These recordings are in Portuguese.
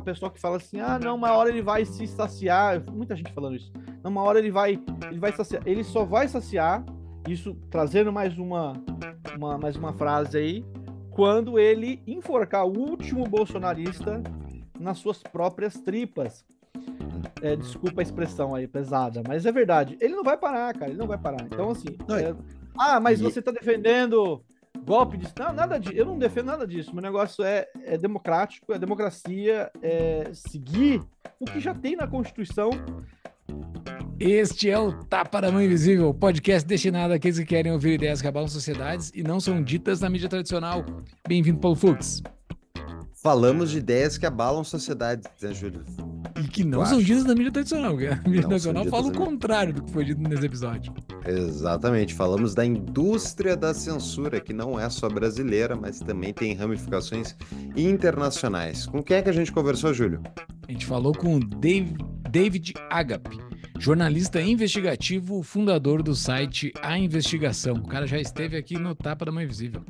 o pessoal que fala assim, ah, não, uma hora ele vai se saciar, muita gente falando isso. Não, uma hora ele vai, ele vai saciar, ele só vai saciar, isso trazendo mais uma, uma mais uma frase aí, quando ele enforcar o último bolsonarista nas suas próprias tripas. É, desculpa a expressão aí pesada, mas é verdade. Ele não vai parar, cara. Ele não vai parar. Então, assim. É... Ah, mas você tá defendendo golpe de. Não, nada disso. Eu não defendo nada disso. Meu negócio é, é democrático, é democracia, é seguir o que já tem na Constituição. Este é o Tapa da Mão Invisível, podcast destinado àqueles que querem ouvir ideias que abalam sociedades e não são ditas na mídia tradicional. Bem-vindo, Paulo Fux. Falamos de ideias que abalam sociedades, né, Júlio? E que não são ditas na mídia tradicional. A mídia não tradicional fala o contrário do que foi dito nesse episódio. Exatamente. Falamos da indústria da censura, que não é só brasileira, mas também tem ramificações internacionais. Com quem é que a gente conversou, Júlio? A gente falou com o Dave, David Agape, jornalista investigativo, fundador do site A Investigação. O cara já esteve aqui no Tapa da Mãe Visível.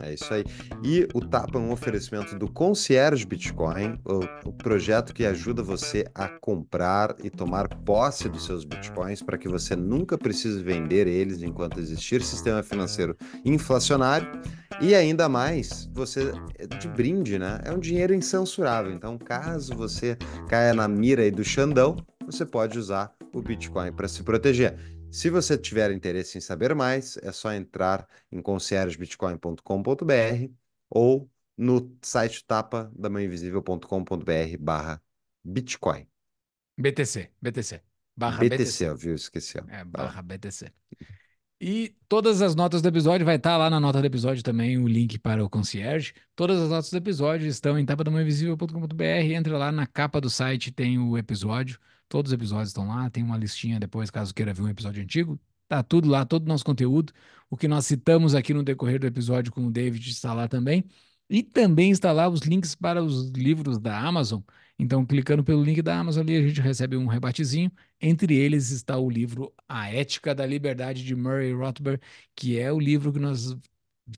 É isso aí. E o Tapa é um oferecimento do Concierge Bitcoin, o, projeto que ajuda você a comprar e tomar posse dos seus bitcoins para que você nunca precise vender eles enquanto existir sistema financeiro inflacionário. E ainda mais, você de brinde, né? É um dinheiro incensurável. Então, caso você caia na mira aí do Xandão, você pode usar o Bitcoin para se proteger. Se você tiver interesse em saber mais, é só entrar em conciergebitcoin.com.br ou no site tapa da barra Bitcoin. BTC, BTC. Barra BTC, BTC. viu? Esqueci. É, barra BTC. E todas as notas do episódio, vai estar lá na nota do episódio também o link para o concierge. Todas as notas do episódio estão em tapadamainvisível.com.br. Entra lá na capa do site, tem o episódio. Todos os episódios estão lá, tem uma listinha depois, caso queira ver um episódio antigo. Tá tudo lá, todo o nosso conteúdo. O que nós citamos aqui no decorrer do episódio com o David está lá também. E também está lá os links para os livros da Amazon. Então, clicando pelo link da Amazon ali, a gente recebe um rebatezinho. Entre eles está o livro A Ética da Liberdade de Murray Rothbard, que é o livro que nós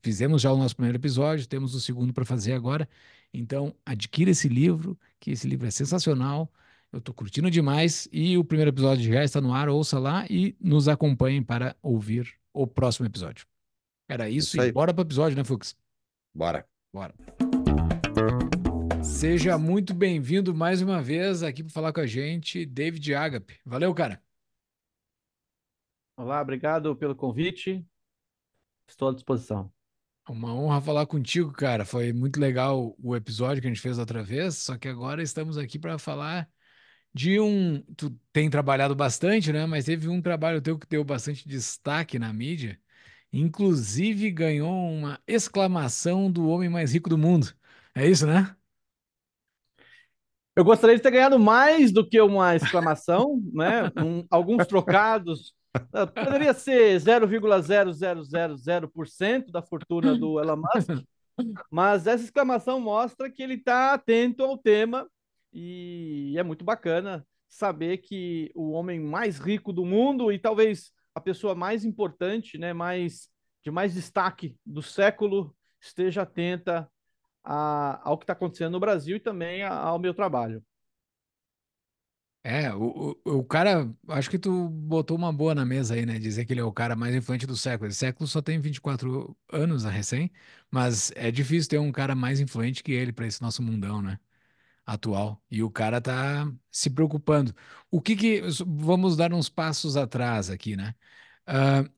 fizemos já o nosso primeiro episódio, temos o segundo para fazer agora. Então, adquira esse livro, que esse livro é sensacional. Eu estou curtindo demais e o primeiro episódio já está no ar, ouça lá e nos acompanhem para ouvir o próximo episódio. Era isso, isso e bora para o episódio, né, Fux? Bora. Bora. Seja muito bem-vindo mais uma vez aqui para falar com a gente, David Agape. Valeu, cara. Olá, obrigado pelo convite. Estou à disposição. Uma honra falar contigo, cara. Foi muito legal o episódio que a gente fez outra vez, só que agora estamos aqui para falar de um. Tu tem trabalhado bastante, né? Mas teve um trabalho teu que deu bastante destaque na mídia. Inclusive ganhou uma exclamação do homem mais rico do mundo. É isso, né? Eu gostaria de ter ganhado mais do que uma exclamação, né? Um, alguns trocados. Ah, poderia ser 0,0000% da fortuna do Elon Musk, mas essa exclamação mostra que ele está atento ao tema e é muito bacana saber que o homem mais rico do mundo e talvez a pessoa mais importante, né, mais de mais destaque do século esteja atenta a, ao que está acontecendo no Brasil e também ao meu trabalho. É, o, o, o cara, acho que tu botou uma boa na mesa aí, né? Dizer que ele é o cara mais influente do século. Esse século só tem 24 anos a recém, mas é difícil ter um cara mais influente que ele para esse nosso mundão, né? Atual. E o cara tá se preocupando. O que que. Vamos dar uns passos atrás aqui, né? Uh,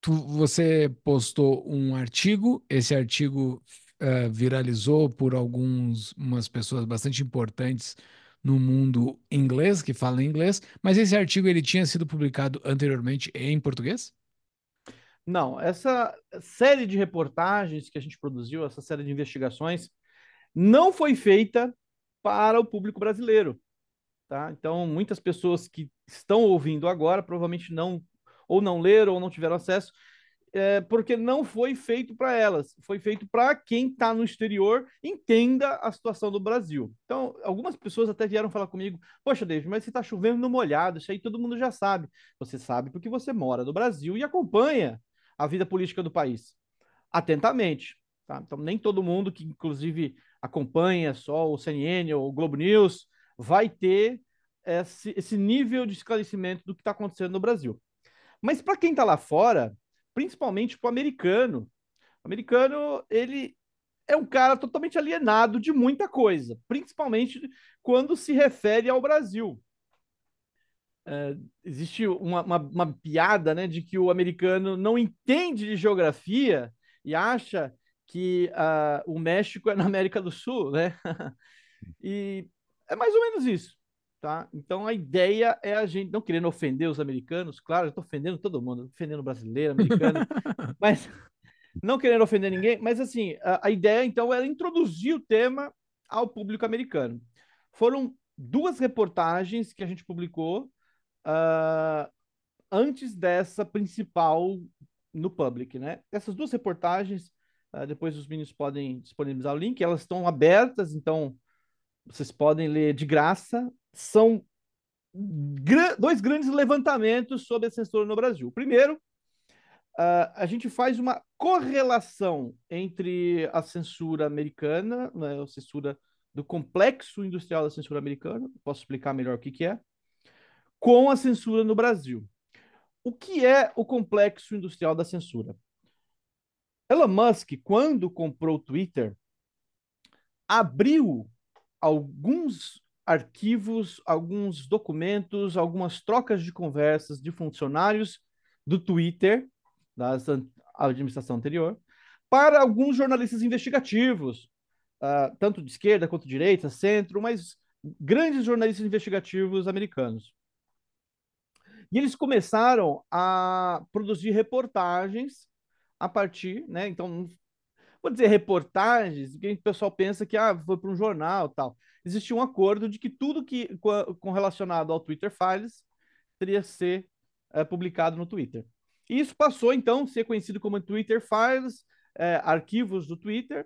tu, você postou um artigo, esse artigo uh, viralizou por algumas umas pessoas bastante importantes no mundo inglês, que falam inglês, mas esse artigo ele tinha sido publicado anteriormente em português? Não, essa série de reportagens que a gente produziu, essa série de investigações, não foi feita para o público brasileiro. Tá? Então, muitas pessoas que estão ouvindo agora provavelmente não ou não leram ou não tiveram acesso, é, porque não foi feito para elas, foi feito para quem está no exterior entenda a situação do Brasil. Então, algumas pessoas até vieram falar comigo: Poxa, David, mas se está chovendo no molhado, isso aí todo mundo já sabe. Você sabe porque você mora no Brasil e acompanha a vida política do país atentamente. Tá? Então, nem todo mundo que, inclusive, acompanha só o CNN ou o Globo News vai ter esse, esse nível de esclarecimento do que está acontecendo no Brasil. Mas para quem está lá fora, principalmente para o americano, o americano ele é um cara totalmente alienado de muita coisa, principalmente quando se refere ao Brasil. É, existe uma, uma, uma, piada né, de que o americano não entende de geografia e acha que uh, o México é na América do Sul, né? e é mais ou menos isso, tá? Então a ideia é a gente não querendo ofender os americanos, claro, eu estou ofendendo todo mundo, ofendendo brasileiro, americano, mas não querendo ofender ninguém, mas assim, a, a ideia então era introduzir o tema ao público americano. Foram duas reportagens que a gente publicou uh, antes dessa principal no public, né? Essas duas reportagens, uh, depois os meninos podem disponibilizar o link, elas estão abertas, então vocês podem ler de graça. São dois grandes levantamentos sobre a censura no Brasil. Primeiro, uh, a gente faz uma correlação entre a censura americana, né, a censura do complexo industrial da censura americana, posso explicar melhor o que, que é, com a censura no Brasil. O que é o complexo industrial da censura? Elon Musk, quando comprou o Twitter, abriu alguns arquivos, alguns documentos, algumas trocas de conversas de funcionários do Twitter, da administração anterior, para alguns jornalistas investigativos, uh, tanto de esquerda quanto de direita, centro, mas grandes jornalistas investigativos americanos. E eles começaram a produzir reportagens a partir, né? Então, vou dizer reportagens, que o pessoal pensa que ah, foi para um jornal tal. Existia um acordo de que tudo que com relacionado ao Twitter Files teria ser é, publicado no Twitter. E isso passou, então, a ser conhecido como Twitter Files, é, arquivos do Twitter.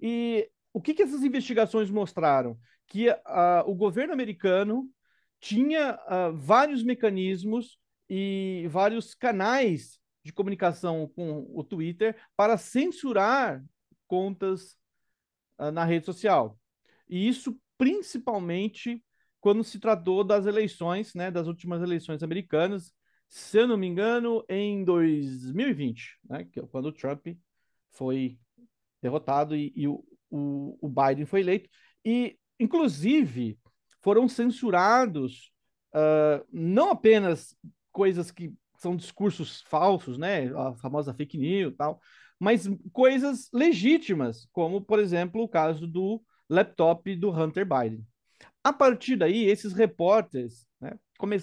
E o que, que essas investigações mostraram? Que uh, o governo americano tinha uh, vários mecanismos e vários canais de comunicação com o Twitter para censurar contas uh, na rede social. E isso principalmente quando se tratou das eleições, né, das últimas eleições americanas, se eu não me engano, em 2020, né, que é quando o Trump foi derrotado e, e o, o, o Biden foi eleito. E, inclusive, foram censurados uh, não apenas coisas que são discursos falsos, né, a famosa fake news tal, mas coisas legítimas, como, por exemplo, o caso do laptop do Hunter Biden. A partir daí, esses repórteres né,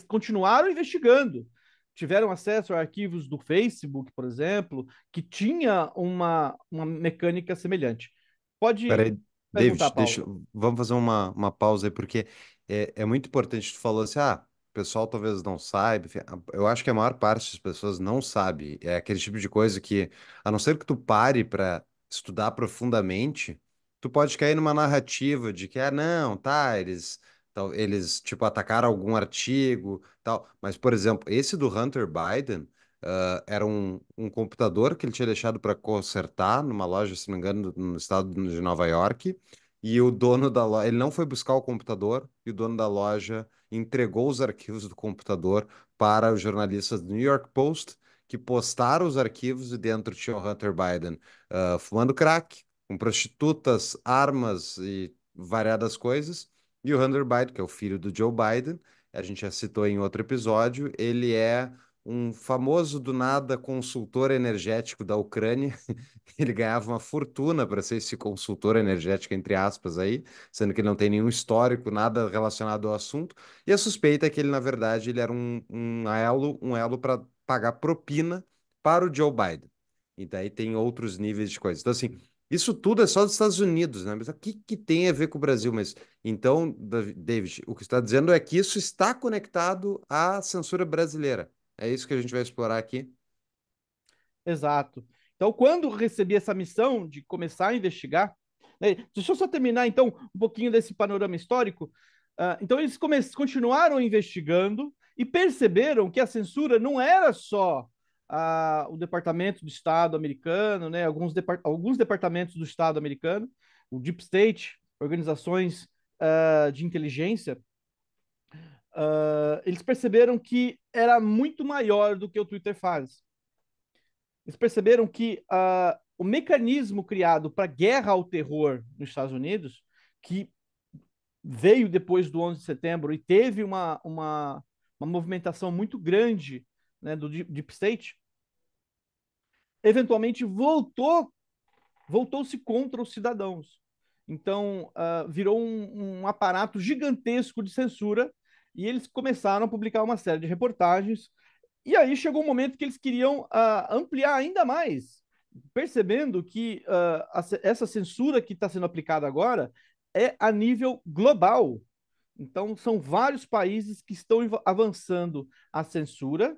continuaram investigando, tiveram acesso a arquivos do Facebook, por exemplo, que tinha uma, uma mecânica semelhante. Pode. Peraí, David, deixa, vamos fazer uma, uma pausa aí, porque é, é muito importante. Tu falou assim, ah, pessoal talvez não saiba. Eu acho que a maior parte das pessoas não sabe. É aquele tipo de coisa que, a não ser que tu pare para estudar profundamente, tu pode cair numa narrativa de que, ah, não, tá, eles, tal, eles tipo, atacaram algum artigo, tal. Mas, por exemplo, esse do Hunter Biden. Uh, era um, um computador que ele tinha deixado para consertar numa loja, se não me engano, no estado de Nova York. E o dono da loja, ele não foi buscar o computador, e o dono da loja entregou os arquivos do computador para os jornalistas do New York Post, que postaram os arquivos e dentro tinha o Hunter Biden uh, fumando crack, com prostitutas, armas e variadas coisas. E o Hunter Biden, que é o filho do Joe Biden, a gente já citou em outro episódio, ele é um famoso do nada consultor energético da Ucrânia. Ele ganhava uma fortuna para ser esse consultor energético, entre aspas, aí, sendo que ele não tem nenhum histórico, nada relacionado ao assunto. E a suspeita é que ele, na verdade, ele era um, um elo, um elo para pagar propina para o Joe Biden. E daí tem outros níveis de coisas. Então, assim, isso tudo é só dos Estados Unidos, né? Mas o que, que tem a ver com o Brasil? Mas então, David, o que está dizendo é que isso está conectado à censura brasileira. É isso que a gente vai explorar aqui. Exato. Então, quando recebi essa missão de começar a investigar, né, deixa eu só terminar, então, um pouquinho desse panorama histórico. Uh, então, eles continuaram investigando e perceberam que a censura não era só a, o Departamento do Estado americano, né, alguns, depart alguns departamentos do Estado americano, o Deep State, organizações uh, de inteligência, uh, eles perceberam que era muito maior do que o Twitter faz. Eles perceberam que uh, o mecanismo criado para guerra ao terror nos Estados Unidos, que veio depois do 11 de setembro e teve uma, uma, uma movimentação muito grande né, do Deep State, eventualmente voltou voltou-se contra os cidadãos. Então, uh, virou um, um, aparato gigantesco de censura e eles começaram a publicar uma série de reportagens. E aí chegou um momento que eles queriam uh, ampliar ainda mais, percebendo que uh, a, essa censura que está sendo aplicada agora é a nível global. Então, são vários países que estão avançando a censura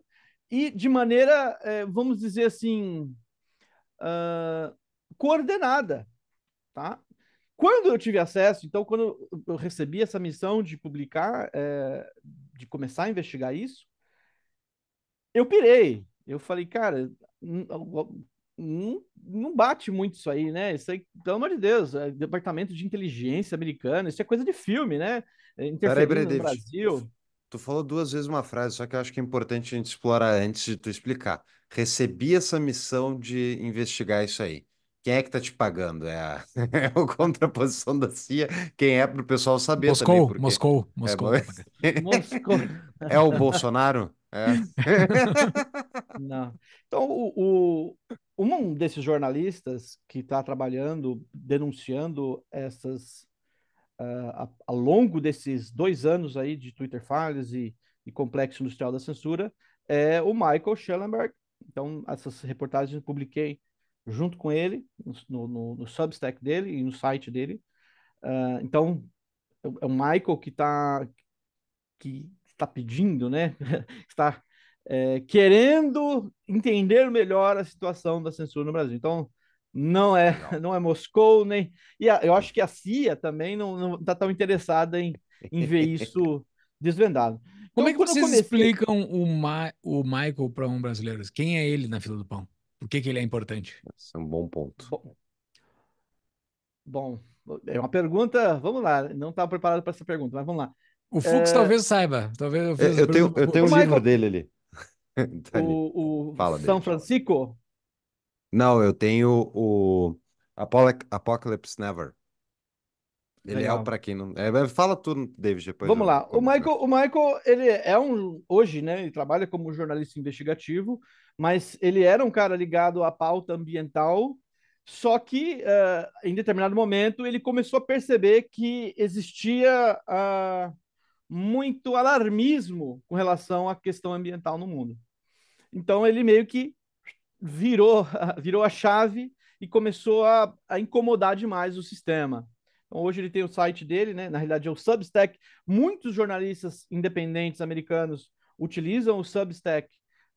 e de maneira, eh, vamos dizer assim, coordenada. Tá? Quando eu tive acesso, então, quando eu recebi essa missão de publicar, é, de começar a investigar isso, eu pirei. Eu falei, cara, não, não bate muito isso aí, né? Isso aí, pelo amor de Deus, é Departamento de Inteligência americano, isso é coisa de filme, né? Interferindo Peraí, no Brasil. Tu falou duas vezes uma frase, só que eu acho que é importante a gente explorar antes de tu explicar. Recebi essa missão de investigar isso aí. Quem é que tá te pagando? É a, é a contraposição da CIA. Quem é para o pessoal saber Moscou, também. Porque... Moscou, Moscou. É, Moscou. é o Bolsonaro? É. Não. Então, o, o, um desses jornalistas que está trabalhando, denunciando essas, uh, ao longo desses dois anos aí de Twitter Files e, e Complexo Industrial da Censura, é o Michael Schellenberg. Então, essas reportagens eu publiquei junto com ele, no, no, no Substack dele e no site dele. Uh, então, é o Michael que está que está pedindo, né? está é, querendo entender melhor a situação da censura no Brasil. Então, não é, não é Moscou, nem. E a, eu acho que a CIA também não está tão interessada em, em ver isso desvendado. Como então, é que vocês comecei... explicam o, Ma o Michael para um brasileiro? Quem é ele na fila do pão? Por que, que ele é importante? Esse é um bom ponto. Bom, bom é uma pergunta. Vamos lá, não estava preparado para essa pergunta, mas vamos lá. O Fux é... talvez saiba. Talvez eu, eu, eu tenho, eu tenho um Michael... livro dele ali. tá ali. O, o Fala São dele. Francisco? Não, eu tenho o Apocalypse Never. Ele Legal. é para quem não. É, fala tudo, David, depois. Vamos eu... lá. O Michael, o Michael, ele é um. Hoje, né? Ele trabalha como jornalista investigativo mas ele era um cara ligado à pauta ambiental, só que uh, em determinado momento ele começou a perceber que existia uh, muito alarmismo com relação à questão ambiental no mundo. Então ele meio que virou, virou a chave e começou a, a incomodar demais o sistema. Então, hoje ele tem o site dele, né? na realidade é o Substack. Muitos jornalistas independentes americanos utilizam o Substack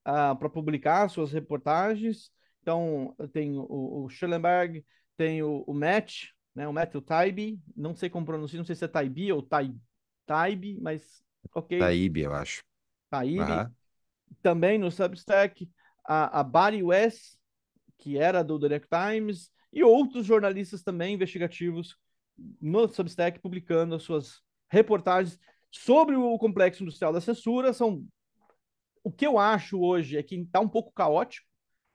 uh, ah, para publicar suas reportagens. Então, tem o, o Schellenberg, tem o, o Matt, né, o Matthew Taibbi, não sei como pronunciar, não sei se é Taibbi ou Taibbi, mas ok. Taibbi, eu acho. Taibbi. Uhum. Também no Substack, a, a Barry West, que era do The New York Times, e outros jornalistas também investigativos no Substack publicando as suas reportagens sobre o complexo industrial da censura. São o que eu acho hoje é que está um pouco caótico.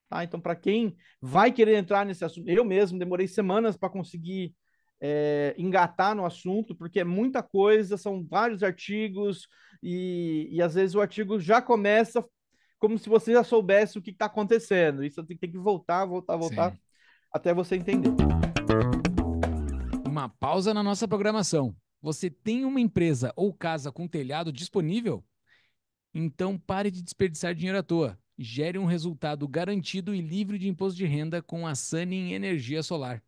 Tá? Então, para quem vai querer entrar nesse assunto, eu mesmo demorei semanas para conseguir é, engatar no assunto, porque é muita coisa, são vários artigos, e, e às vezes o artigo já começa como se você já soubesse o que está acontecendo. Isso tem, tem que voltar, voltar, voltar, Sim. até você entender. Uma pausa na nossa programação. Você tem uma empresa ou casa com telhado disponível? Então pare de desperdiçar dinheiro à toa. Gere um resultado garantido e livre de imposto de renda com a Sunny Energia Solar.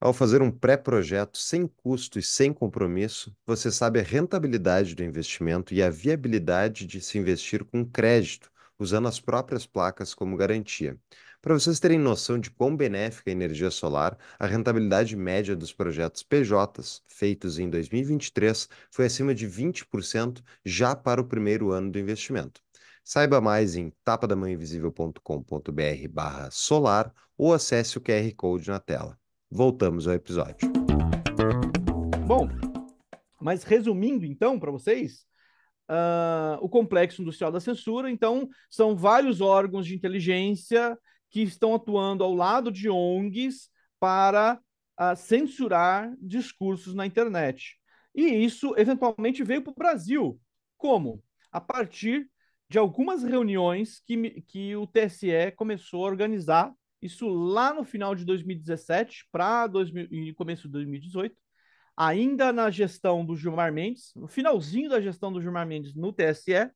Ao fazer um pré-projeto sem custo e sem compromisso, você sabe a rentabilidade do investimento e a viabilidade de se investir com crédito, usando as próprias placas como garantia. Para vocês terem noção de quão benéfica é a energia solar, a rentabilidade média dos projetos PJs feitos em 2023 foi acima de 20% já para o primeiro ano do investimento. Saiba mais em tapadamãoinvisível.com.br solar ou acesse o QR Code na tela. Voltamos ao episódio. Bom, mas resumindo então para vocês, uh, o complexo industrial da censura, então, são vários órgãos de inteligência que estão atuando ao lado de ONGs para uh, censurar discursos na internet. E isso eventualmente veio para o Brasil. Como? A partir de algumas reuniões que, que o TSE começou a organizar, isso lá no final de 2017 para começo de 2018, ainda na gestão do Gilmar Mendes, no finalzinho da gestão do Gilmar Mendes no TSE,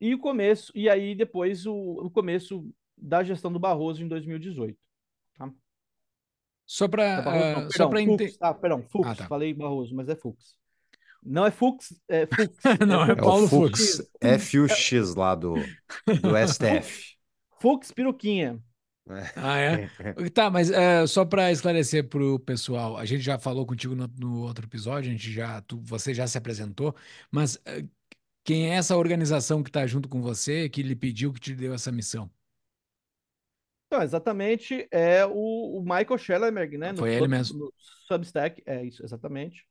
e o começo, e aí depois o, o começo da gestão do Barroso em 2018. Tá? Só para. Uh, só para entender. Ah, perdão, Fux, ah, tá. falei Barroso, mas é Fux. Não é Fux, é Fux. Não, é, é Paulo Fux. Fux. F-U-X lá do, do STF. Fux Piruquinha. É. Ah, é? tá, mas é, só para esclarecer para o pessoal, a gente já falou contigo no, no, outro episódio, a gente já, tu, você já se apresentou, mas é, quem é essa organização que está junto com você, que lhe pediu, que te deu essa missão? Então, exatamente, é o, o Michael Schellenberg, né? Foi no, ele mesmo. No Substack, é isso, exatamente.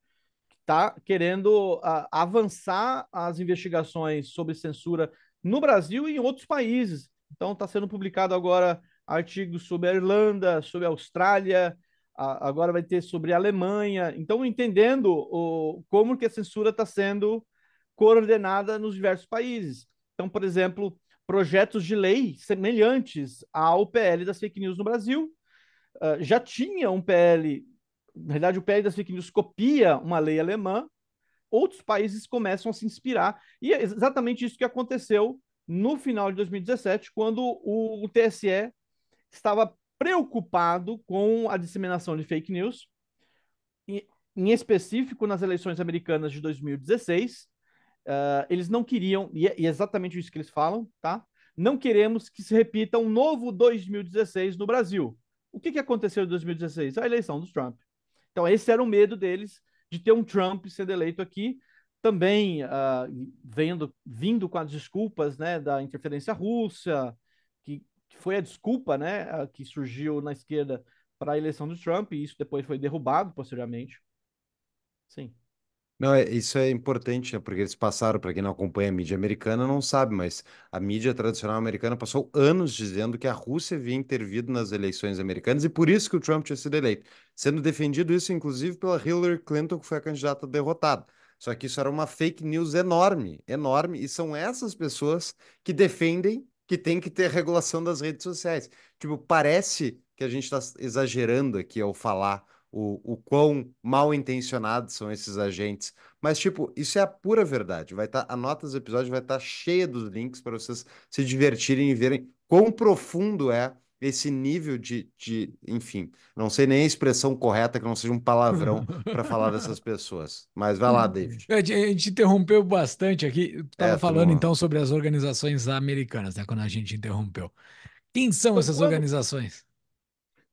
Está querendo uh, avançar as investigações sobre censura no Brasil e em outros países. Então, está sendo publicado agora artigos sobre a Irlanda, sobre a Austrália, a, agora vai ter sobre a Alemanha. Então, entendendo o, como que a censura está sendo coordenada nos diversos países. Então, por exemplo, projetos de lei semelhantes ao PL das fake news no Brasil. Uh, já tinha um PL, na verdade, o PL das fake news copia uma lei alemã, outros países começam a se inspirar, e é exatamente isso que aconteceu no final de 2017, quando o, TSE estava preocupado com a disseminação de fake news, em específico nas eleições americanas de 2016, Uh, eles não queriam, e é, e é exatamente isso que eles falam, tá? Não queremos que se repita um novo 2016 no Brasil. O que, que aconteceu em 2016? A eleição do Trump. Então, esse era o medo deles de ter um Trump sendo eleito aqui, também uh, vendo, vindo com as desculpas né, da interferência russa, que, que foi a desculpa né, que surgiu na esquerda para a eleição do Trump, e isso depois foi derrubado posteriormente. Sim. Não, é, isso é importante, né? Porque eles passaram, para quem não acompanha a mídia americana, não sabe, mas a mídia tradicional americana passou anos dizendo que a Rússia havia intervido nas eleições americanas e por isso que o Trump tinha sido eleito. Sendo defendido isso, inclusive, pela Hillary Clinton, que foi a candidata derrotada. Só que isso era uma fake news enorme, enorme, e são essas pessoas que defendem que tem que ter regulação das redes sociais. Tipo, parece que a gente está exagerando aqui ao falar o, o quão mal intencionados são esses agentes. Mas, tipo, isso é a pura verdade. Vai estar, tá, a nota dos episódios vai estar tá cheia dos links para vocês se divertirem e verem quão profundo é esse nível de, de, enfim, não sei nem a expressão correta que não seja um palavrão para falar dessas pessoas. Mas vai lá, David. A gente interrompeu bastante aqui. Estava é, falando então sobre as organizações americanas, né? Quando a gente interrompeu. Quem são essas organizações?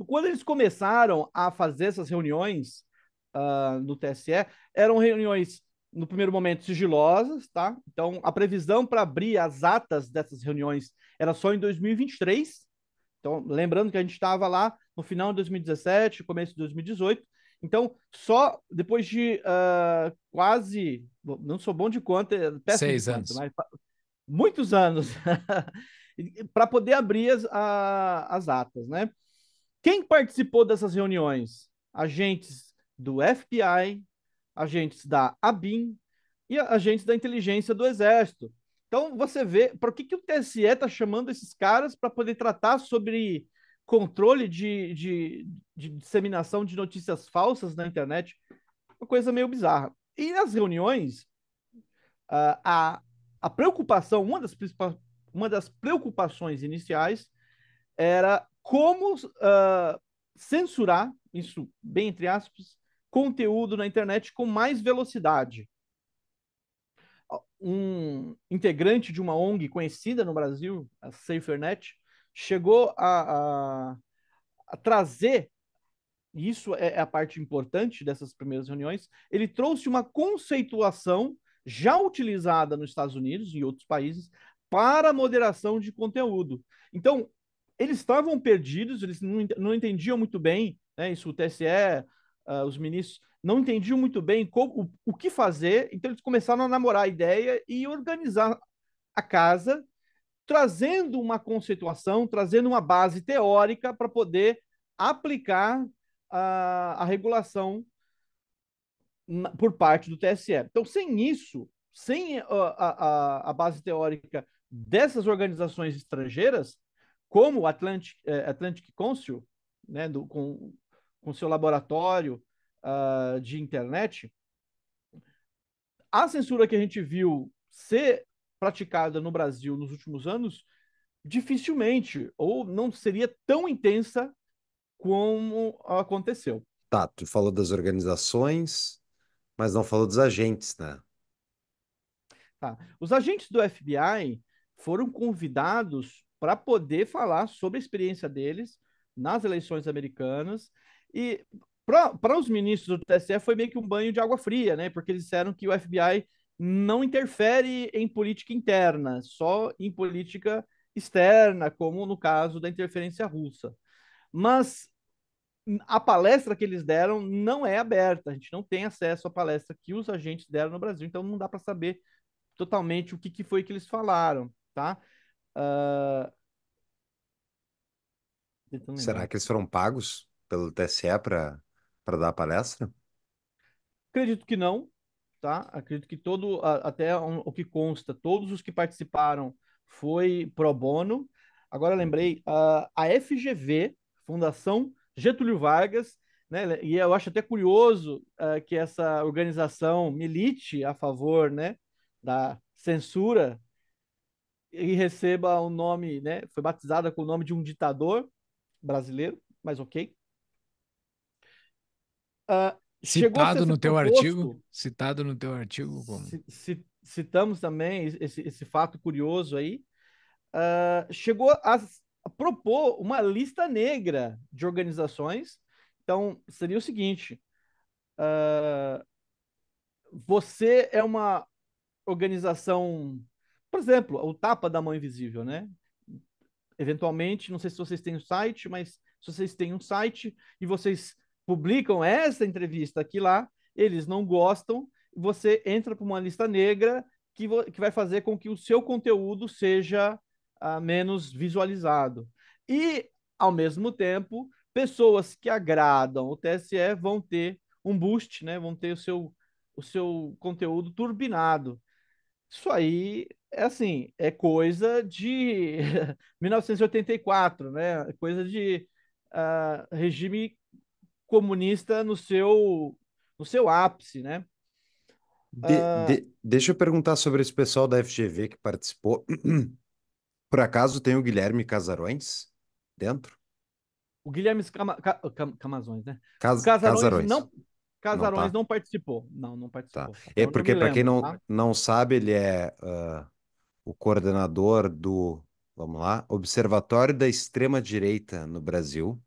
Quando eles começaram a fazer essas reuniões uh, no TSE, eram reuniões, no primeiro momento, sigilosas, tá? Então, a previsão para abrir as atas dessas reuniões era só em 2023. Então, lembrando que a gente estava lá no final de 2017, começo de 2018. Então, só depois de uh, quase, não sou bom de conta, é seis anos, mas muitos anos, para poder abrir as, a, as atas, né? Quem participou dessas reuniões? Agentes do FBI, agentes da ABIN e agentes da inteligência do Exército. Então você vê, por que, que o TSE está chamando esses caras para poder tratar sobre controle de, de, de, disseminação de notícias falsas na internet? Uma coisa meio bizarra. E nas reuniões, a, a preocupação, uma das, uma das preocupações iniciais era como uh, censurar, isso bem entre aspas, conteúdo na internet com mais velocidade. Um integrante de uma ONG conhecida no Brasil, a SaferNet, chegou a, a, a trazer, e isso é, é a parte importante dessas primeiras reuniões, ele trouxe uma conceituação já utilizada nos Estados Unidos e outros países para moderação de conteúdo. Então, eles estavam perdidos, eles não, não entendiam muito bem, né, isso o TSE, uh, os ministros, não entendiam muito bem como, o, o que fazer, então eles começaram a namorar a ideia e organizar a casa, trazendo uma conceituação, trazendo uma base teórica para poder aplicar a, a regulação na, por parte do TSE. Então, sem isso, sem a, a, a base teórica dessas organizações estrangeiras, como o Atlantic, eh, Atlantic Council, né, do, com, com seu laboratório uh, de internet, a censura que a gente viu ser praticada no Brasil nos últimos anos, dificilmente, ou não seria tão intensa como aconteceu. Tá, tu falou das organizações, mas não falou dos agentes, né? Tá. Os agentes do FBI foram convidados para poder falar sobre a experiência deles nas eleições americanas e para os ministros do TSE foi meio que um banho de água fria, né? Porque eles disseram que o FBI não interfere em política interna, só em política externa, como no caso da interferência russa. Mas a palestra que eles deram não é aberta, a gente não tem acesso à palestra que os agentes deram no Brasil, então não dá para saber totalmente o que, que foi que eles falaram, tá? Uh... Será que eles foram pagos pelo TSE para dar a palestra? Acredito que não, tá? Acredito que todo, até o que consta, todos os que participaram foi pro bono. Agora lembrei, a, a FGV, Fundação Getúlio Vargas, né? E eu acho até curioso uh, que essa organização milite a favor, né, da censura e receba o um nome, né? Foi batizada com o nome de um ditador brasileiro, mas ok. Uh, citado no teu proposto, artigo? Citado no teu artigo como? Citamos também esse, esse fato curioso aí. Uh, chegou a, a propor uma lista negra de organizações. Então, seria o seguinte: uh, você é uma organização, por exemplo, o Tapa da Mão Invisível, né? Eventualmente, não sei se vocês têm um site, mas se vocês têm um site e vocês publicam essa entrevista aqui lá, eles não gostam, você entra para uma lista negra que, que vai fazer com que o seu conteúdo seja uh, menos visualizado. E, ao mesmo tempo, pessoas que agradam o TSE vão ter um boost, né? vão ter o seu, o seu conteúdo turbinado. Isso aí é assim, é coisa de 1984, né? Coisa de uh, regime comunista no seu no seu ápice, né? De, uh... de, deixa eu perguntar sobre esse pessoal da FGV que participou. Por acaso tem o Guilherme Casarões dentro? O Guilherme Cama, Camazões, né? Cas, Casarões, Casarões não Casarões não, tá. não, participou. Não, não participou. Tá. É porque, para quem não, tá? não sabe, ele é uh, o coordenador do, vamos lá, Observatório da Extrema-Direita no Brasil.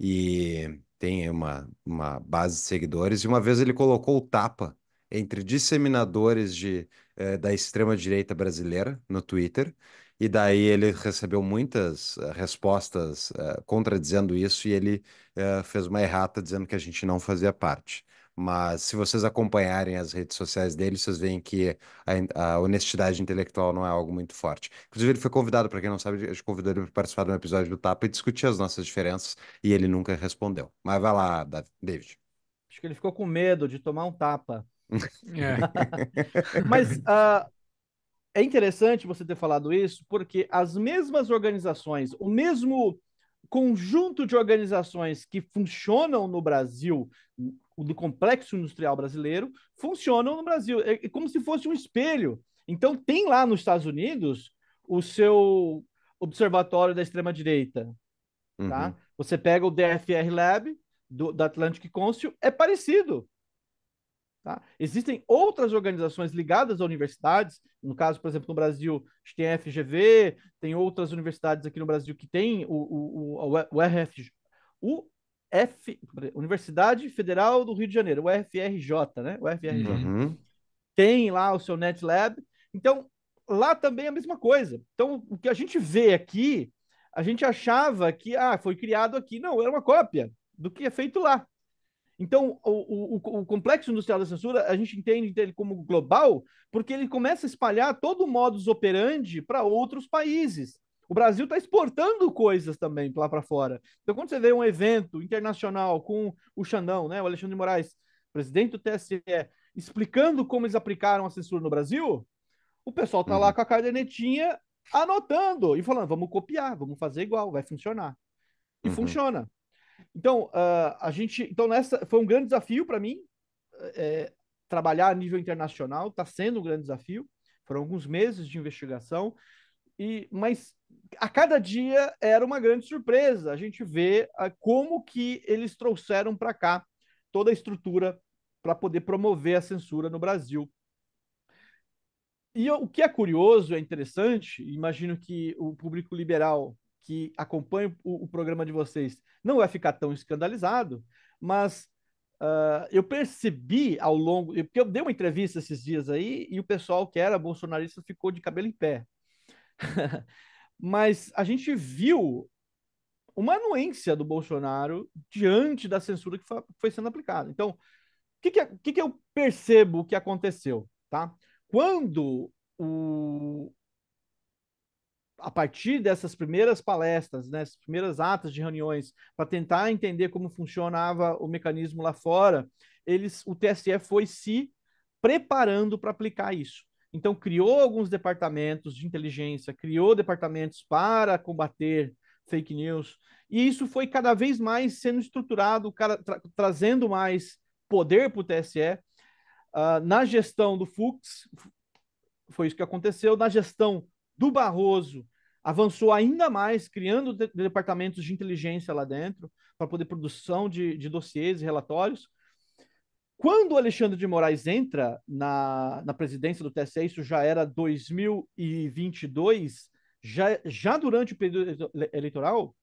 E tem uma, uma base de seguidores, e uma vez ele colocou o tapa entre disseminadores de, eh, da extrema-direita brasileira no Twitter, e daí ele recebeu muitas uh, respostas uh, contradizendo isso, e ele uh, fez uma errata dizendo que a gente não fazia parte. Mas se vocês acompanharem as redes sociais dele, vocês veem que a, a honestidade intelectual não é algo muito forte. Inclusive, ele foi convidado, para quem não sabe, a gente convidou ele para participar de um episódio do Tapa e discutir as nossas diferenças, e ele nunca respondeu. Mas vai lá, David. Acho que ele ficou com medo de tomar um tapa. É. Mas uh, é interessante você ter falado isso, porque as mesmas organizações, o mesmo conjunto de organizações que funcionam no Brasil do complexo industrial brasileiro funcionam no Brasil. É, é como se fosse um espelho. Então, tem lá nos Estados Unidos o seu observatório da extrema-direita. Tá? Uhum. Tá? Você pega o DFR Lab do, da Atlantic Council, é parecido. Tá? Existem outras organizações ligadas a universidades, no caso, por exemplo, no Brasil, a gente tem a FGV, tem outras universidades aqui no Brasil que tem o, o, o, o RF, o F, Universidade Federal do Rio de Janeiro, o UFRJ, né? O UFRJ. Uhum. Tem lá o seu NetLab. Então, lá também é a mesma coisa. Então, o que a gente vê aqui, a gente achava que ah, foi criado aqui. Não, era uma cópia do que é feito lá. Então, o, o, o, complexo industrial da censura, a gente entende ele como global, porque ele começa a espalhar todo o modus operandi para outros países. O Brasil está exportando coisas também lá para fora. Então, quando você vê um evento internacional com o Xandão, né, o Alexandre de Moraes, presidente do TSE, explicando como eles aplicaram a censura no Brasil, o pessoal está uhum. lá com a cadernetinha anotando e falando: vamos copiar, vamos fazer igual, vai funcionar. E uhum. funciona. Então, uh, a gente. Então, nessa foi um grande desafio para mim é, trabalhar a nível internacional, está sendo um grande desafio. Foram alguns meses de investigação, e mas a cada dia era uma grande surpresa. A gente vê uh, como que eles trouxeram para cá toda a estrutura para poder promover a censura no Brasil. E o que é curioso, é interessante, imagino que o público liberal que acompanha o, o programa de vocês não vai ficar tão escandalizado, mas uh, eu percebi ao longo, porque eu dei uma entrevista esses dias aí e o pessoal que era bolsonarista ficou de cabelo em pé. mas a gente viu uma anuência do Bolsonaro diante da censura que foi sendo aplicada. Então, o que, que, que, que eu percebo que aconteceu? Tá? Quando o, a partir dessas primeiras palestras, né, primeiras atas de reuniões, para tentar entender como funcionava o mecanismo lá fora, eles, o TSE foi se preparando para aplicar isso. Então, criou alguns departamentos de inteligência, criou departamentos para combater fake news, e isso foi cada vez mais sendo estruturado, tra trazendo mais poder para o TSE. Uh, na gestão do Fux, foi isso que aconteceu. Na gestão do Barroso, avançou ainda mais, criando de departamentos de inteligência lá dentro, para poder produção de, de dossiês e relatórios. Quando o Alexandre de Moraes entra na, na presidência do TSE, isso já era 2022, já, já durante o período eleitoral,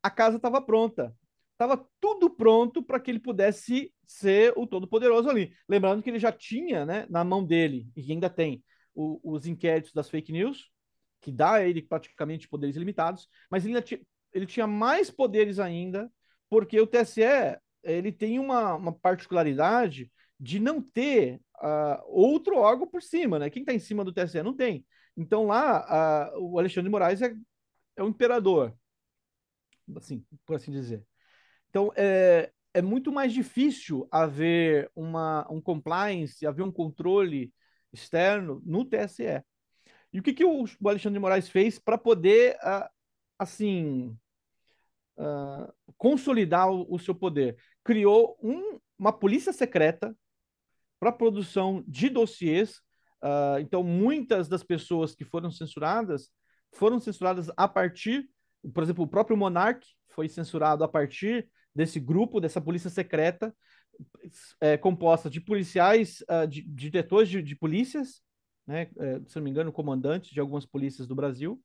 a casa estava pronta. Estava tudo pronto para que ele pudesse ser o todo-poderoso ali. Lembrando que ele já tinha né, na mão dele, e ainda tem, o, os inquéritos das fake news, que dá a ele praticamente poderes ilimitados, mas ele, ele tinha mais poderes ainda, porque o TSE ele tem uma, uma particularidade de não ter uh, outro órgão por cima, né? Quem está em cima do TSE não tem. Então lá uh, o Alexandre de Moraes é, é o imperador, assim, por assim dizer. Então é, é muito mais difícil haver uma, um compliance, haver um controle externo no TSE. E o que, que o Alexandre de Moraes fez para poder, uh, assim, uh, consolidar o, o, seu poder? Criou um, uma polícia secreta para produção de dossiês. Uh, então, muitas das pessoas que foram censuradas foram censuradas a partir, por exemplo, o próprio Monark foi censurado a partir desse grupo, dessa polícia secreta, é, composta de policiais, uh, de, de diretores de, de polícias, né, é, se não me engano, comandantes de algumas polícias do Brasil,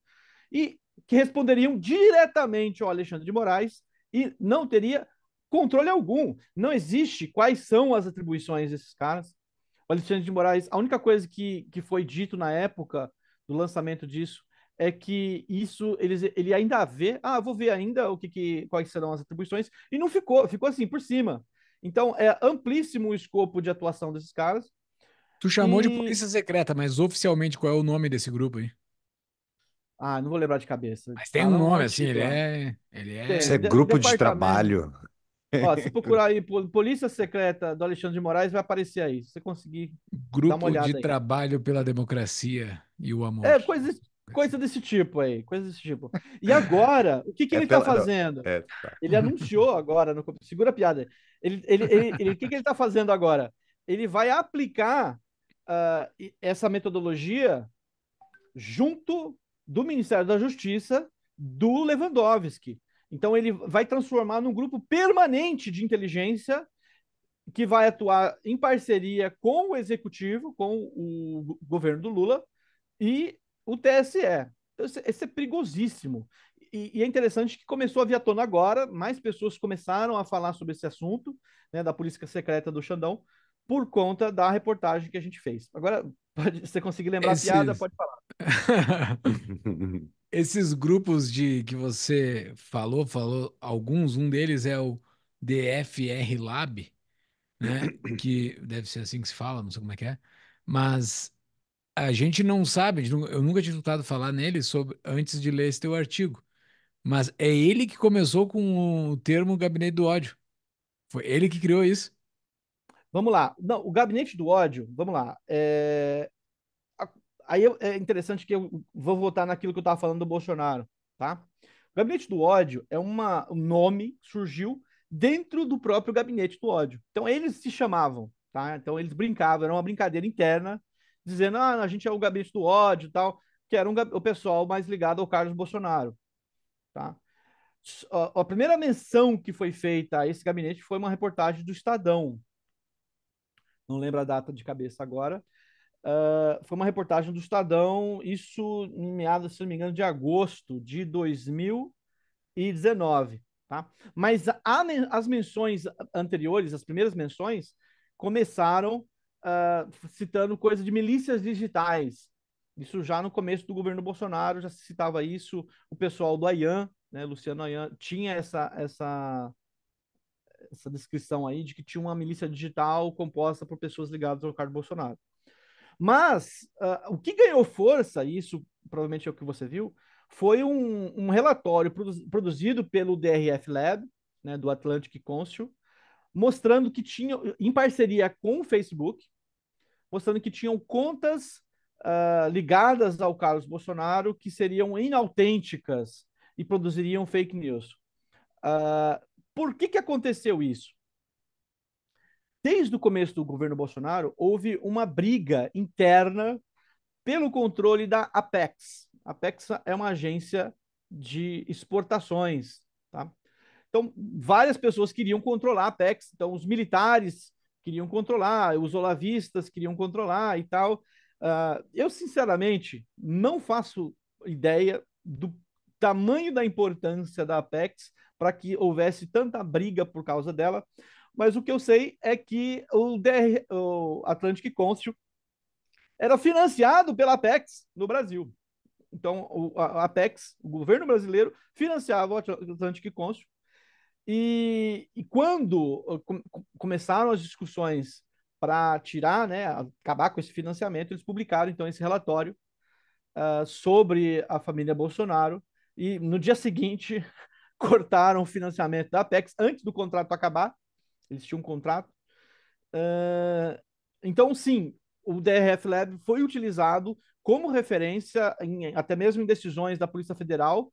e que responderiam diretamente ao Alexandre de Moraes e não teria controle algum. Não existe quais são as atribuições desses caras. O Alexandre de Moraes, a única coisa que, que foi dito na época do lançamento disso é que isso eles, ele ainda vê, ah, vou ver ainda o que, que quais serão as atribuições e não ficou, ficou assim por cima. Então é amplíssimo o escopo de atuação desses caras. Tu chamou e... de polícia secreta, mas oficialmente qual é o nome desse grupo aí? Ah, não vou lembrar de cabeça. Mas tem um nome, assim, ele é. Ele é... Isso é grupo de trabalho. Ó, se procurar aí Polícia Secreta do Alexandre de Moraes, vai aparecer aí. Se você conseguir. Grupo de aí. Trabalho pela Democracia e o Amor. É, coisa, coisa desse tipo aí. Coisa desse tipo. E agora, o que, que é ele tá pela... tá fazendo? É, tá. Ele anunciou agora, no... segura a piada. Ele, ele, ele, ele, o que, que ele tá fazendo agora? Ele vai aplicar uh, essa metodologia junto do Ministério da Justiça do Lewandowski. Então ele vai transformar num grupo permanente de inteligência que vai atuar em parceria com o executivo, com o governo do Lula e o TSE. Esse é perigosíssimo. E, e, é interessante que começou a vir à tona agora, mais pessoas começaram a falar sobre esse assunto, né, da política secreta do Xandão, por conta da reportagem que a gente fez. Agora, pode, se você conseguir lembrar Esses... a piada, pode falar. Esses grupos de que você falou, falou alguns, um deles é o DFR Lab, né? Que deve ser assim que se fala, não sei como é que é. Mas a gente não sabe, eu nunca tinha escutado falar nele sobre, antes de ler esse teu artigo. Mas é ele que começou com o termo gabinete do ódio. Foi ele que criou isso. Vamos lá. Não, o gabinete do ódio, vamos lá. É... Aí é interessante que eu vou voltar naquilo que eu estava falando do Bolsonaro, tá? O gabinete do ódio é uma, um nome surgiu dentro do próprio gabinete do ódio. Então eles se chamavam, tá? Então eles brincavam, era uma brincadeira interna, dizendo, ah, a gente é o gabinete do ódio tal, que era um, o pessoal mais ligado ao Carlos Bolsonaro, tá? A, a primeira menção que foi feita a esse gabinete foi uma reportagem do Estadão, não lembro a data de cabeça agora. Uh, foi uma reportagem do Estadão, isso em meados, se não me engano, de agosto de 2019. Tá? Mas a, as menções anteriores, as primeiras menções, começaram uh, citando coisa de milícias digitais. Isso já no começo do governo Bolsonaro, já se citava isso. O pessoal do Ayan, né, Luciano Ayan, tinha essa, essa, essa descrição aí de que tinha uma milícia digital composta por pessoas ligadas ao Carlos Bolsonaro. Mas uh, o que ganhou força, e isso provavelmente é o que você viu, foi um, um relatório produ produzido pelo DRF Lab, né, do Atlantic Council, mostrando que tinha, em parceria com o Facebook, mostrando que tinham contas uh, ligadas ao Carlos Bolsonaro que seriam inautênticas e produziriam fake news. Uh, por que, que aconteceu isso? Desde o começo do governo Bolsonaro, houve uma briga interna pelo controle da Apex. A Apex é uma agência de exportações, tá? Então, várias pessoas queriam controlar a Apex, então os militares queriam controlar, os olavistas queriam controlar e tal. Uh, eu, sinceramente, não faço ideia do tamanho da importância da Apex para que houvesse tanta briga por causa dela. Mas o que eu sei é que o, DR, o Atlantic Council era financiado pela Apex no Brasil. Então, o, a Apex, o governo brasileiro, financiava o Atlantic Council. E, e quando uh, começaram as discussões para tirar, né, acabar com esse financiamento, eles publicaram então esse relatório uh, sobre a família Bolsonaro. E no dia seguinte, cortaram o financiamento da Apex antes do contrato acabar. Eles tinham um contrato. Uh, então, sim, o DRF Lab foi utilizado como referência, em, até mesmo em decisões da Polícia Federal,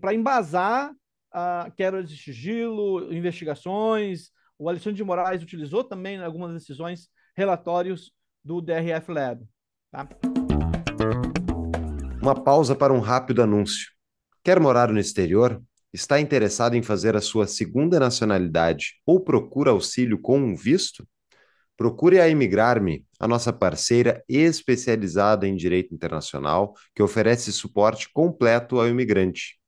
para embasar a quebra de sigilo, investigações. O Alexandre de Moraes utilizou também em algumas decisões relatórios do DRF Lab. Tá? Uma pausa para um rápido anúncio. Quer morar no exterior? Está interessado em fazer a sua segunda nacionalidade ou procura auxílio com um visto? Procure a Imigrar-me, a nossa parceira especializada em direito internacional, que oferece suporte completo ao imigrante.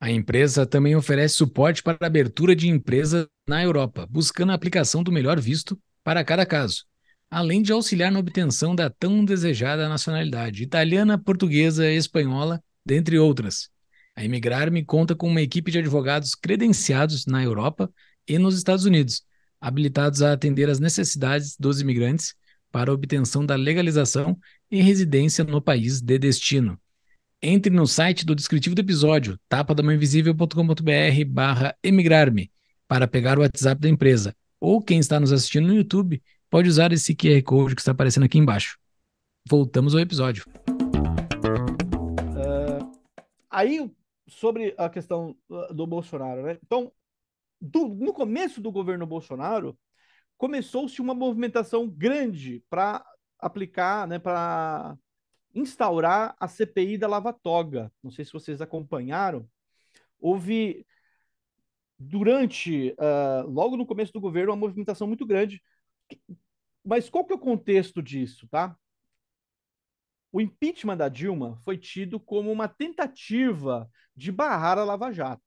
A empresa também oferece suporte para a abertura de empresa na Europa, buscando a aplicação do melhor visto para cada caso, além de auxiliar na obtenção da tão desejada nacionalidade italiana, portuguesa, espanhola, dentre outras. A Imigrar-me conta com uma equipe de advogados credenciados na Europa e nos Estados Unidos, habilitados a atender às necessidades dos imigrantes para obtenção da legalização e residência no país de destino. Entre no site do descritivo do episódio, tapadamainvisível.com.br barra emigrar-me, para pegar o WhatsApp da empresa. Ou quem está nos assistindo no YouTube, pode usar esse QR Code que está aparecendo aqui embaixo. Voltamos ao episódio. Uh, aí sobre a questão uh, do Bolsonaro, né? Então, do, no começo do governo Bolsonaro, começou-se uma movimentação grande para aplicar, né, para instaurar a CPI da Lava Toga. Não sei se vocês acompanharam. Houve durante, uh, logo no começo do governo, uma movimentação muito grande. Mas qual que é o contexto disso, tá? O impeachment da Dilma foi tido como uma tentativa de barrar a Lava Jato.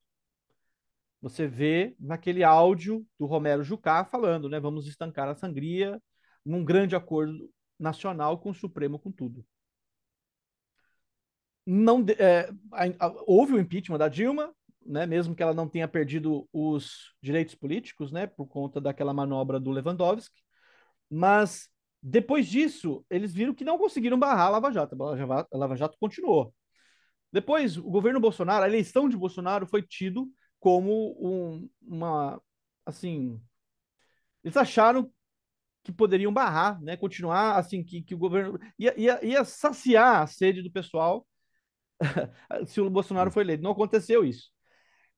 Você vê naquele áudio do Romero Jucá falando, né? Vamos estancar a sangria num grande acordo nacional com o Supremo, com tudo. Não, é, houve o impeachment da Dilma, né, mesmo que ela não tenha perdido os direitos políticos, né, por conta daquela manobra do Lewandowski, mas depois disso, eles viram que não conseguiram barrar a Lava Jato. A Lava Jato continuou. Depois, o governo Bolsonaro, a eleição de Bolsonaro foi tido como um, uma, assim, eles acharam que poderiam barrar, né, continuar, assim, que, que o governo ia, ia, ia saciar a sede do pessoal se o Bolsonaro foi eleito. Não aconteceu isso.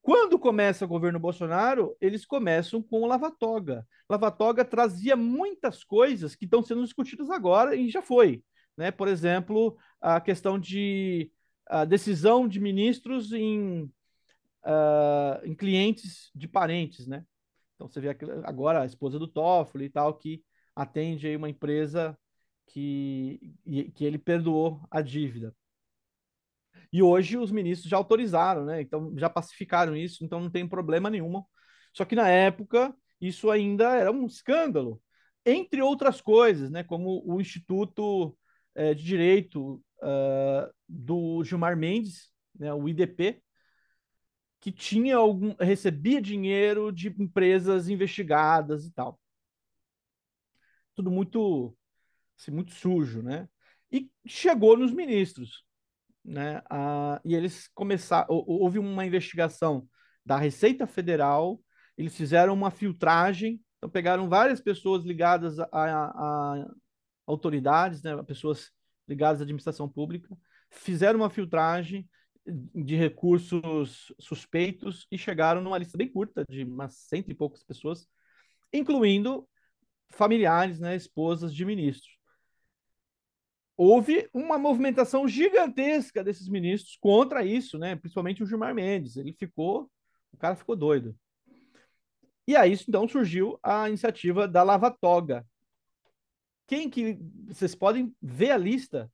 Quando começa o governo Bolsonaro, eles começam com o Lava-Toga. Lava-Toga trazia muitas coisas que estão sendo discutidas agora e já foi. Né? Por exemplo, a questão de a decisão de ministros em, uh, em clientes de parentes. Né? Então você vê agora a esposa do Toffoli e tal, que atende aí uma empresa que, que ele perdoou a dívida. E hoje os ministros já autorizaram, né? Então já pacificaram isso, então não tem problema nenhum. Só que na época isso ainda era um escândalo, entre outras coisas, né? Como o Instituto é, de Direito uh, do Gilmar Mendes, né? O IDP, que tinha algum recebia dinheiro de empresas investigadas e tal. Tudo muito assim, muito sujo, né? E chegou nos ministros né? Ah, e eles começaram, houve uma investigação da Receita Federal, eles fizeram uma filtragem, então pegaram várias pessoas ligadas a, a, a autoridades, né? Pessoas ligadas à administração pública, fizeram uma filtragem de recursos suspeitos e chegaram numa lista bem curta de umas cento e poucas pessoas, incluindo familiares, né, esposas de ministros houve uma movimentação gigantesca desses ministros contra isso, né? Principalmente o Gilmar Mendes. Ele ficou, o cara ficou doido. E aí então surgiu a iniciativa da Lava Toga. Quem que vocês podem ver a lista